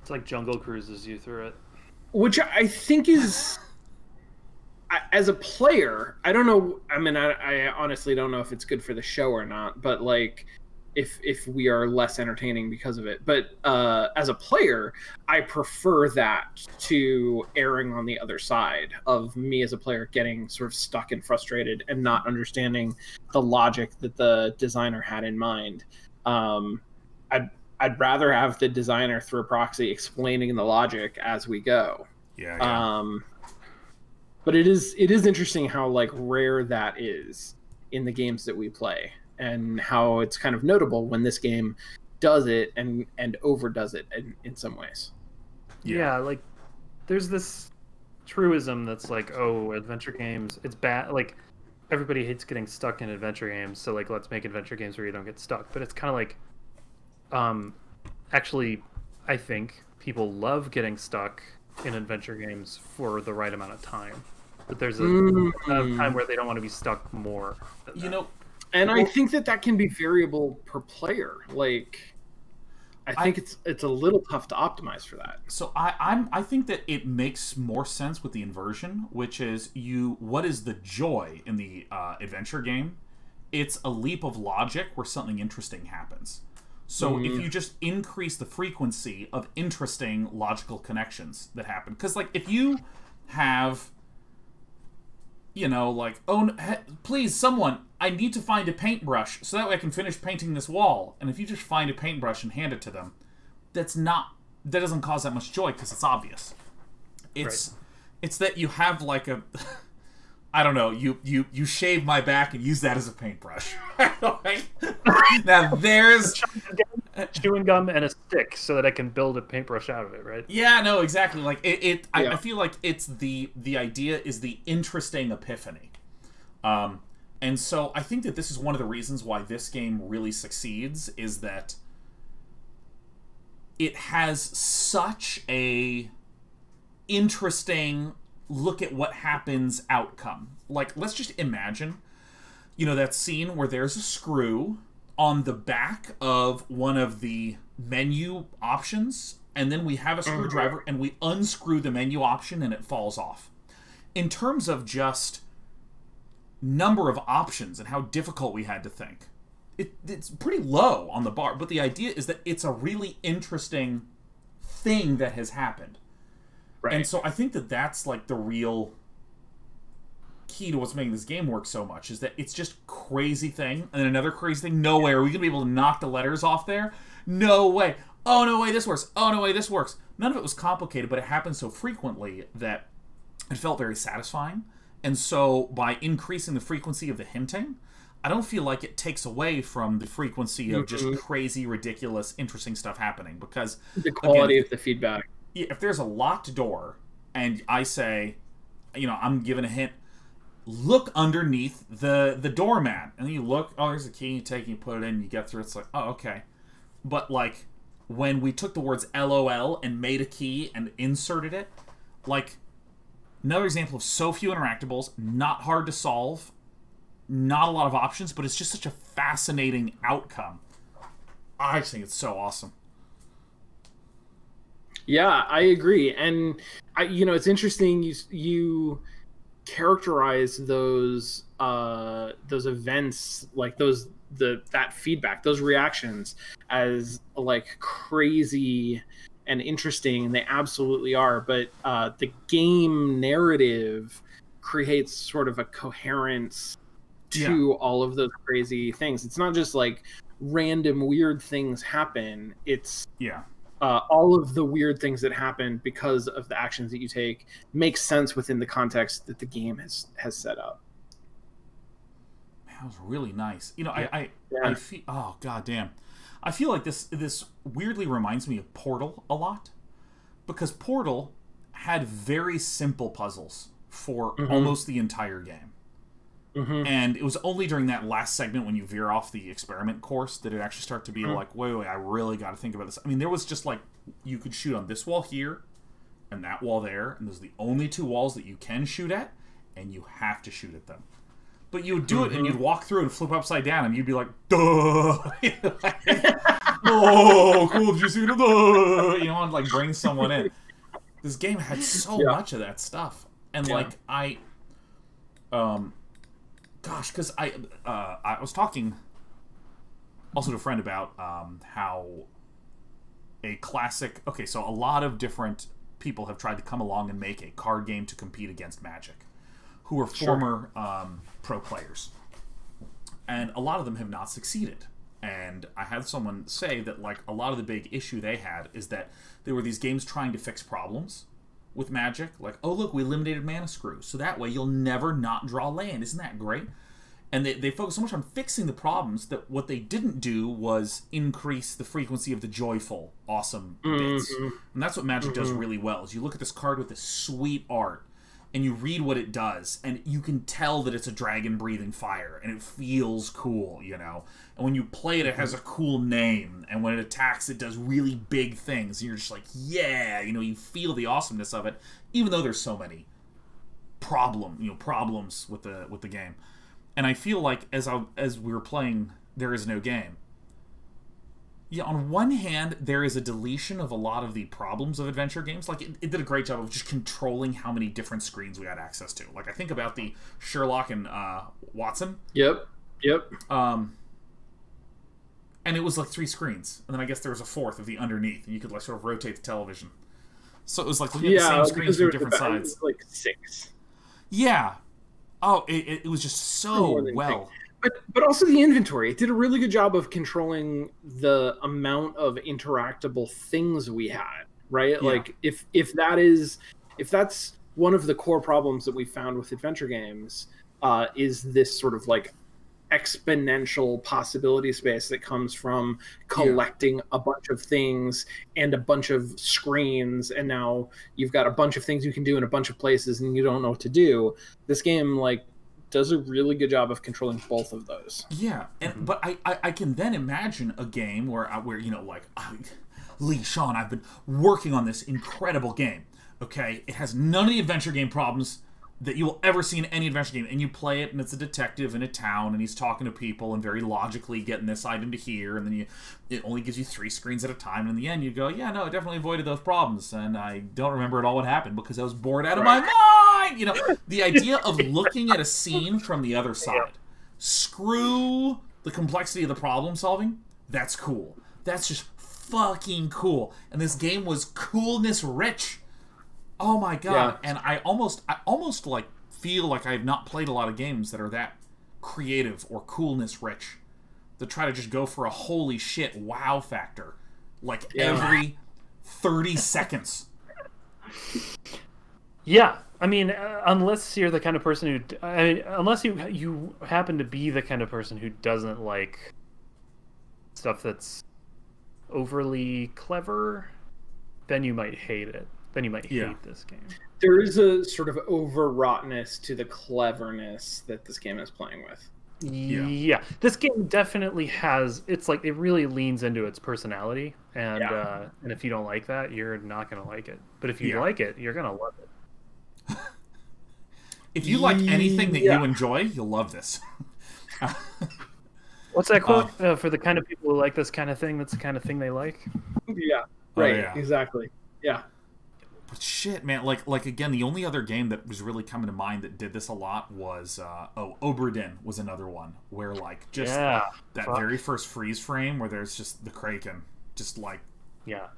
It's like Jungle Cruises you through it. which I think is I- as a player i don't know i mean I, I honestly don't know if it's good for the show or not but like if if we are less entertaining because of it. But uh as a player i prefer that to erring on the other side of me as a player getting sort of stuck and frustrated and not understanding the logic that the designer had in mind. Um i'd i'd rather have the designer through a proxy explaining the logic as we go. Yeah. um, but it is it is interesting how like rare that is in the games that we play, and how it's kind of notable when this game does it and and overdoes it in, in some ways. Yeah. like there's this truism that's like, oh, adventure games, it's bad. Like everybody hates getting stuck in adventure games, so like let's make adventure games where you don't get stuck. But it's kind of like, um, actually, I think people love getting stuck in adventure games for the right amount of time. But there's a, Mm. a time where they don't want to be stuck more. than You know, And I think that that can be variable per player. Like, I I- think it's it's a little tough to optimize for that. So I, I'm I think that it makes more sense with the inversion, which is you what is the joy in the uh, adventure game? It's a leap of logic where something interesting happens. So if Mhm. you just increase the frequency of interesting logical connections that happen, because like if you have, you know, like oh please someone, I need to find a paintbrush so that way I can finish painting this wall, and if you just find a paintbrush and hand it to them, that's not that doesn't cause that much joy because it's obvious. It's it's that you have like a <laughs> I don't know, you you you shave my back and use that as a paintbrush. <laughs> now there's <laughs> chewing gum and a stick so that I can build a paintbrush out of it, right? yeah, no, exactly. Like it, it I, I feel like it's the the idea is the interesting epiphany. Um and so I think that this is one of the reasons why this game really succeeds is that it has such a interesting look at what happens outcome. Like let's just imagine you know that scene where there's a screw on the back of one of the menu options and then we have a mm-hmm. screwdriver and we unscrew the menu option and it falls off. In terms of just number of options and how difficult we had to think. It, it's pretty low on the bar, but the idea is that it's a really interesting thing that has happened. Right. And so I think that that's like the real key to what's making this game work so much is that it's just crazy thing and then another crazy thing. No way are we gonna be able to knock the letters off there? No way. Oh no way this works. Oh no way this works. None of it was complicated, but it happened so frequently that it felt very satisfying. And so by increasing the frequency of the hinting, I don't feel like it takes away from the frequency of just Mhm. crazy, ridiculous, interesting stuff happening because The quality again, of the feedback. if there's a locked door and I say, you know, I'm given a hint, look underneath the the doormat, and then you look, oh, there's a key, you take, it, you put it in, you get through. It's like, oh, okay. But like when we took the words LOL and made a key and inserted it, like another example of so few interactables, not hard to solve, not a lot of options, but it's just such a fascinating outcome. I just think it's so awesome. Yeah, I agree, and I, you know, it's interesting. You you characterize those uh those events like those the that feedback, those reactions as like crazy and interesting, and they absolutely are. But uh, the game narrative creates sort of a coherence to all of those crazy things. It's not just like random weird things happen. It's Yeah. Uh, all of the weird things that happen because of the actions that you take makes sense within the context that the game has has set up. That was really nice. You know, I I, Yeah. I feel oh god damn. I feel like this this weirdly reminds me of Portal a lot. Because Portal had very simple puzzles for Mhm. almost the entire game. Mhm. And it was only during that last segment when you veer off the experiment course that it actually start to be Mhm. like, wait, wait, I really got to think about this. I mean, there was just like you could shoot on this wall here and that wall there, and those are the only two walls that you can shoot at, and you have to shoot at them. But you would do it, and Mhm. you'd walk through and flip upside down, and you'd be like, "Duh!" <laughs> oh, cool! Did you see it? Duh! You know, and like bring someone in. This game had so Yeah. much of that stuff, and Yeah. like I, um, gosh, because I uh, I was talking also to a friend about um, how a classic. Okay, so a lot of different people have tried to come along and make a card game to compete against Magic, who are Sure. former um, pro players, and a lot of them have not succeeded. And I had someone say that like a lot of the big issue they had is that there were these games trying to fix problems with Magic, like oh look we eliminated Mana Screw, so that way you'll never not draw land. Isn't that great? and they, they focus so much on fixing the problems that what they didn't do was increase the frequency of the joyful awesome bits Mhm. and that's what magic does Mhm. really well is you look at this card with this sweet art and you read what it does and you can tell that it's a dragon breathing fire and it feels cool you know? And when you play it it has a cool name and when it attacks it does really big things and you're just like yeah you know you feel the awesomeness of it even though there's so many problem you know problems with the with the game. And i feel like as i as we were playing there is no game yeah on one hand there is a deletion of a lot of the problems of adventure games like it, it did a great job of just controlling how many different screens we had access to like i think about the sherlock and uh, watson Yep. Yep. um and it was like three screens and then i guess there was a fourth of the underneath and you could like sort of rotate the television so it was like looking at the same screens from different sides like six. yeah oh it, it, was just so well. But but also the inventory. It did a really good job of controlling the amount of interactable things we had. Right? Yeah. Like if if that is if that's one of the core problems that we found with adventure games, uh, is this sort of like exponential possibility space that comes from collecting a bunch of things and a bunch of screens and now you've got a bunch of things you can do in a bunch of places and you don't know what to do this game like does a really good job of controlling both of those Yeah, and mm-hmm. but I, I I can then imagine a game where I- where you know like <laughs> I, Leigh Sean, I've been working on this incredible game. Okay, it has none of the adventure game problems that you will ever see in any adventure game, and you play it, and it's a detective in a town, and he's talking to people and very logically getting this item to here, and then you it only gives you three screens at a time, and in the end you go, yeah, no, I definitely avoided those problems, and I don't remember at all what happened because I was bored out of my mind. You know, the idea of looking at a scene from the other side screw the complexity of the problem solving. That's cool. That's just fucking cool. And this game was coolness rich. Oh my god. Yeah. And I almost I almost like feel like I have not played a lot of games that are that creative or coolness rich. To try to just go for a holy shit wow factor. Like Yeah. every 30 seconds. Yeah, I mean, uh, unless you're the kind of person who, d- I mean, unless you you happen to be the kind of person who doesn't like stuff that's overly clever, then you might hate it. Then you might Yeah. hate this game. there is a sort of overwroughtness to the cleverness that this game is playing with Yeah. yeah. this game definitely has. It's like it really leans into its personality, and Yeah. uh, and if you don't like that, you're not gonna like it. But if you Yeah. like it, you're gonna love it. <laughs> If you like anything that Yeah. you enjoy, you'll love this. <laughs> What's that quote uh, for the kind of people who like this kind of thing? That's the kind of thing they like. yeah Oh, right yeah. exactly yeah But shit, man, like like again, the only other game that was really coming to mind that did this a lot was uh, oh Obra Dinn was another one where like just Yeah, that fuck. very first freeze frame where there's just the Kraken just like yeah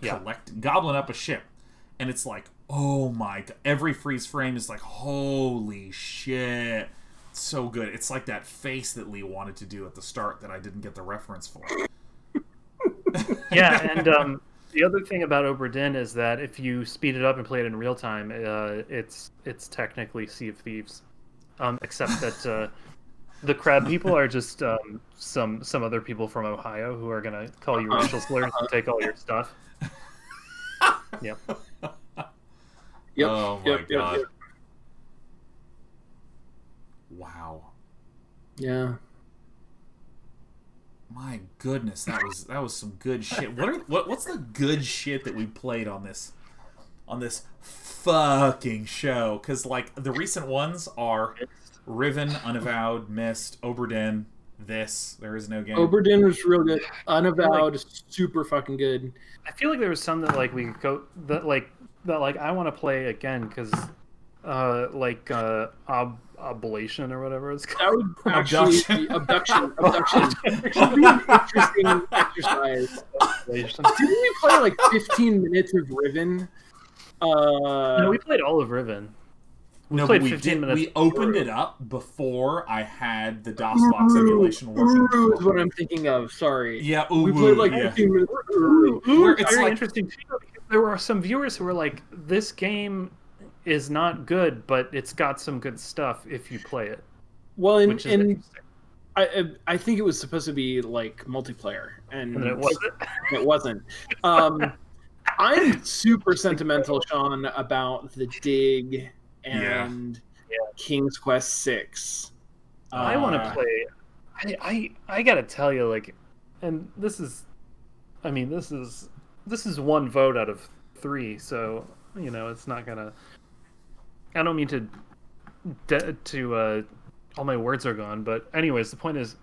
yeah collect gobbling up a ship, and it's like, oh my god, every freeze frame is like, holy shit, it's so good. It's like that face that Leigh wanted to do at the start that I didn't get the reference for. <laughs> yeah, and um, the other thing about Obra Dinn is that if you speed it up and play it in real time, uh, it's it's technically Sea of Thieves, um, except that uh, <laughs> the crab people are just um, some some other people from Ohio who are gonna call you racial slurs and take all your stuff. <laughs> Yep. Yep, oh my yep, yep, god. yep. Wow. Yeah. My goodness, that was that was some good shit. What are what what's the good shit that we played on this on this fucking show? Because like the recent ones are Riven, Unavowed, Myst, Oberdin, this. There is no game. Obra Dinn was real good. Unavowed is super fucking good. I feel like there was some that like we could go that like that like I want to play again because uh like uh ob- oblation or whatever it's called. That would <laughs> actually be Obduction. Obduction. Should <laughs> be an interesting exercise. Didn't we play like 15 minutes of Riven? Uh, no, we played all of Riven. We no, played but we 15 did. minutes We opened it up before I had the DOSBox emulation working. Uru is what I'm thinking of. Sorry. Yeah, we played like yeah. 15 minutes. of Ooh, Uru. It's it's very like- interesting too. There were some viewers who were like, "This game is not good, but it's got some good stuff if you play it." Well, and, and. I I- I think it was supposed to be like multiplayer, and, And it wasn't. <laughs> It wasn't. Um, I'm super sentimental, Sean, about the Dig and King's Quest Six. I want to Uh, play. I, I I gotta tell you, like, and this is, I mean, this is this is one vote out of three, so you know it's not gonna. I don't mean to, de- to uh, all my words are gone, but anyways, the point is,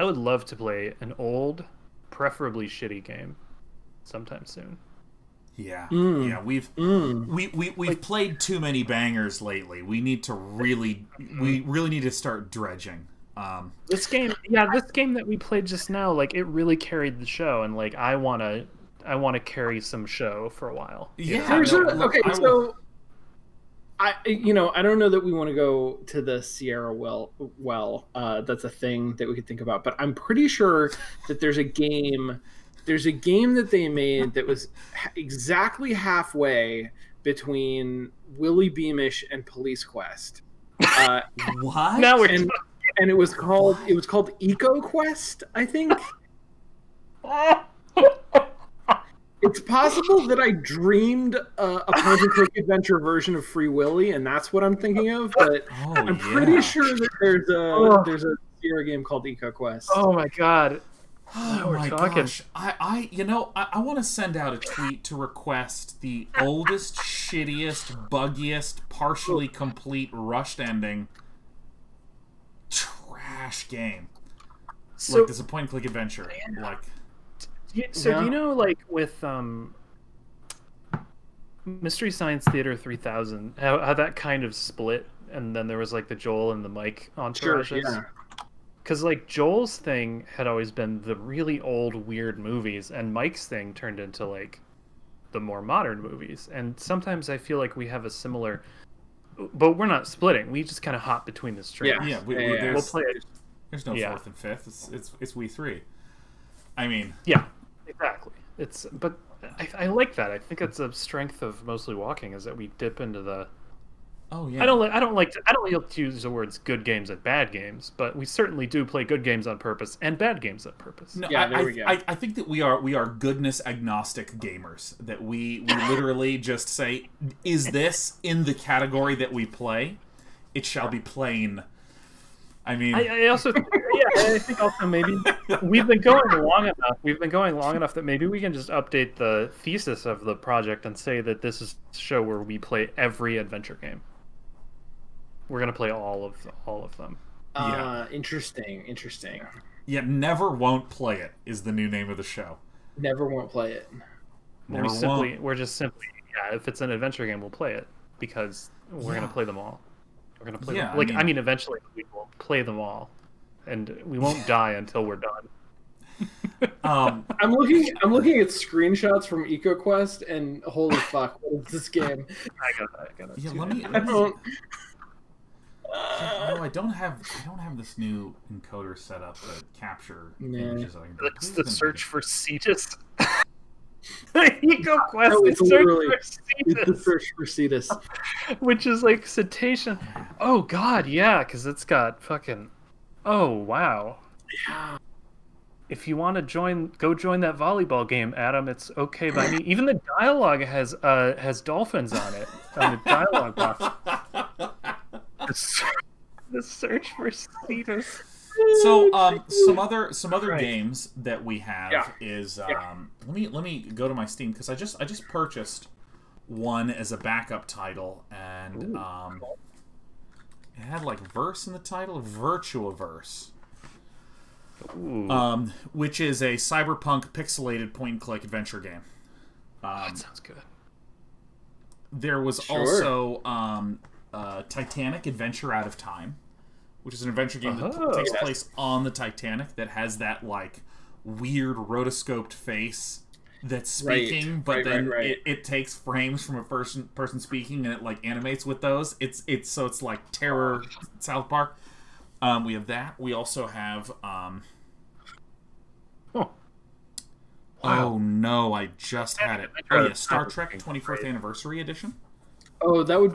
I would love to play an old, preferably shitty game, sometime soon. Yeah, Mm. yeah, we've Mm. we we we've played too many bangers lately. We need to really we really need to start dredging. Um, This game, yeah, this game that we played just now, like it really carried the show, and like I wanna, I wanna carry some show for a while. Yeah, know? There's no, a, look, okay, I will- so I you know I don't know that we want to go to the Sierra well well uh, that's a thing that we could think about, but I'm pretty sure that there's a game there's a game that they made that was exactly halfway between Willy Beamish and Police Quest. Uh, <laughs> what? Now we're and, and it was called it was called Eco Quest, I think. <laughs> It's possible that I dreamed uh, a point and click adventure version of Free Willy, and that's what I'm thinking of. But Oh, I'm yeah. pretty sure that there's a Oh. there's a Sierra game called Eco Quest. Oh my god. Oh Now we're my talking. gosh! I, I, you know, I, I want to send out a tweet to request the oldest, shittiest, buggiest, partially complete rushed ending trash game. So- like this a point and click adventure. Like Yeah, so do you know, like with um, Mystery Science Theater 3000, how, how that kind of split, and then there was like the Joel and the Mike entourages. sure, entourages? yeah. Because like Joel's thing had always been the really old weird movies, and Mike's thing turned into like the more modern movies. And sometimes I feel like we have a similar, but we're not splitting. We just kind of hop between the streams. yeah, we, Yeah, we- yeah. there's, We'll play it. there's no Yeah. fourth and fifth. It's it's it's we three. I mean, Yeah, exactly. It's but I, I like that. I think it's a strength of mostly walking is that we dip into the. oh yeah. I don't like. I don't like to. I don't like to use the words good games and bad games, but we certainly do play good games on purpose and bad games on purpose. No, Yeah, I, there I, we go. I, I think that we are we are goodness agnostic gamers. That we we <laughs> literally just say, is this in the category that we play? It shall be plain. I mean, I, I also, <laughs> yeah, I think also maybe we've been going long enough. We've been going long enough that maybe we can just update the thesis of the project and say that this is a show where we play every adventure game. We're gonna play all of all of them. Uh, interesting, interesting. yeah, never won't play it is the new name of the show. Never won't play it. Never we simply, won't. we're just simply, yeah. If it's an adventure game, we'll play it because we're Yeah. gonna play them all. We're gonna play Yeah, them. Like I mean, mean- eventually we will play them all, and we won't <laughs> die until we're done. <laughs> Um, I'm looking. I'm looking at screenshots from EcoQuest, and holy fuck, what is this <laughs> game? I got I got yeah, let me. I don't. oh, I don't have. I don't have this new encoder set up to capture Nah. images. I can do. It's the search for cetus. <laughs> Eco Quest No, is it's literally it's the search for Cetus. which is like cetacean. Oh god, yeah, because it's got fucking. Oh wow. Yeah. If you want to join, go join that volleyball game, Adam. It's okay by me. Even the dialogue has uh has dolphins on it on the dialogue box. <laughs> The search for cetus. So, um, some other some other Right. games that we have Yeah. is Yeah. um, let me let me go to my Steam because I just I just purchased one as a backup title and Ooh, um, it had like verse in the title, Virtuaverse, Verse. um, which is a cyberpunk pixelated point and click adventure game. Um, that sounds good. there was Sure. also um, uh, Titanic Adventure Out of Time, which is an adventure game that Oh. takes place on the Titanic that has that like weird rotoscoped face that's Right. speaking, but Right, then right, right. It, it takes frames from a person person speaking and it like animates with those. It's it's so it's like Terror South Park. Um, we have that. We also have um, Oh. Oh no! I just had it. Oh yeah, Star Trek Great. 25th Anniversary Edition. Oh, that would.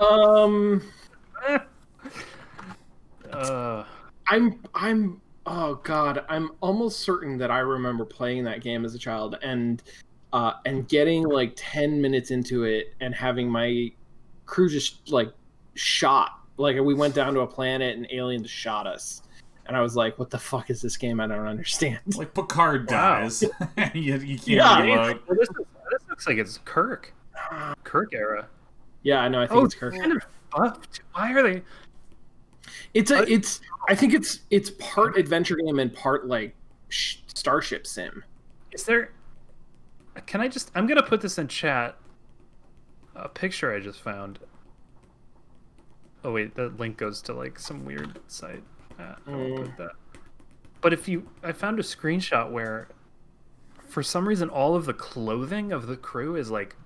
Um, <laughs> Uh, I'm. I'm. Oh God, I'm almost certain that I remember playing that game as a child and uh, and getting like ten minutes into it and having my crew just like shot. Like we went down to a planet and aliens shot us, and I was like, "What the fuck is this game? I don't understand." Like Picard Wow. dies. <laughs> you, you can't Yeah. reload. well, this, is, this looks like it's Kirk. Kirk era. Yeah, I know. I think Oh, it's Kirk. kind of buffed. Why are they? It's a. It's. I think it's. It's part adventure game and part like sh- Starship Sim. Is there? Can I just? I'm gonna put this in chat. A picture I just found. Oh wait, the link goes to like some weird site. Uh, I won't Mm. put that. But if you, I found a screenshot where, for some reason, all of the clothing of the crew is like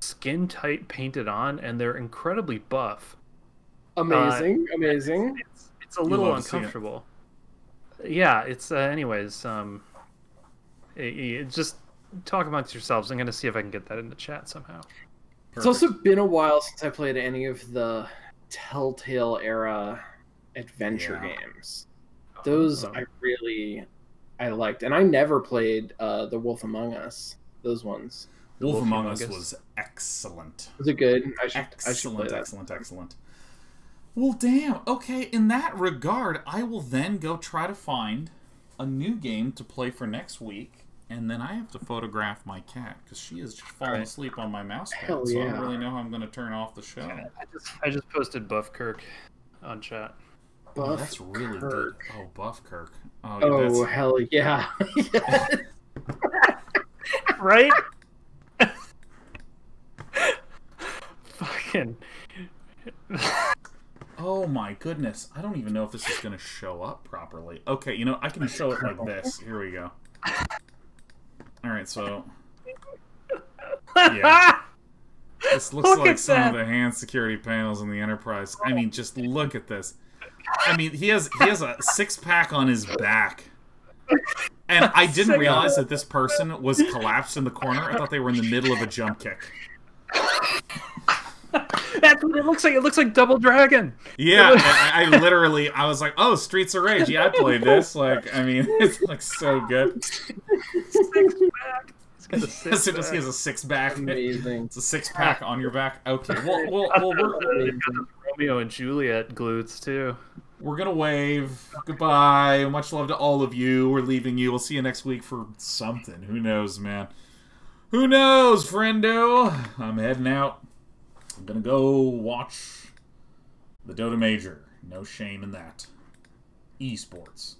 skin tight painted on, and they're incredibly buff. Amazing, amazing. It's, it's a little love to see it. uncomfortable. Yeah, it's uh, anyways. Um, it, it- just talk amongst yourselves. I'm gonna see if I can get that in the chat somehow. It's also been a while since I played any of the Telltale era adventure Yeah. games. Those Oh. I really I liked, and I never played uh, the Wolf Among Us. Those ones. Wolf Wolf Among Among Us Us. was excellent. Was it good? I should I should play Excellent, excellent, excellent. Well, damn. Okay, in that regard, I will then go try to find a new game to play for next week, and then I have to photograph my cat because she is just falling Alright. asleep on my mouse pad, Hell so I don't really know how I'm going to turn off the show. I just I just posted Buff Kirk on chat. Oh, Buff that's really good. Kirk. Oh, Buff Kirk. Oh, Oh that's, hell yeah! <laughs> <laughs> right? <laughs> Fucking. Oh my goodness. I don't even know if this is going to show up properly. Okay, you know, I can show it like this. Here we go. Alright, so. Yeah. <laughs> This looks Look like some that. of the hand security panels in the Enterprise. I mean, just look at this. I mean, he has he has a six pack on his back. And I didn't realize that this person was collapsed in the corner. I thought they were in the middle of a jump kick. That's what it looks like. It looks like Double Dragon. Yeah, I, I literally, I was like, "Oh, Streets of Rage." Yeah, I played this. Like, I mean, <laughs> it's like so good. Six pack. He's got a Yes, six it does. He pack. has a six pack. Amazing. It's a six pack on your back. Okay, well, well, well we're They've got the Romeo and Juliet glutes too. we're gonna wave goodbye. Much love to all of you. We're leaving you. We'll see you next week for something. Who knows, man? Who knows, friendo? I'm heading out. I'm gonna go watch the Dota Major. No shame in that. Esports.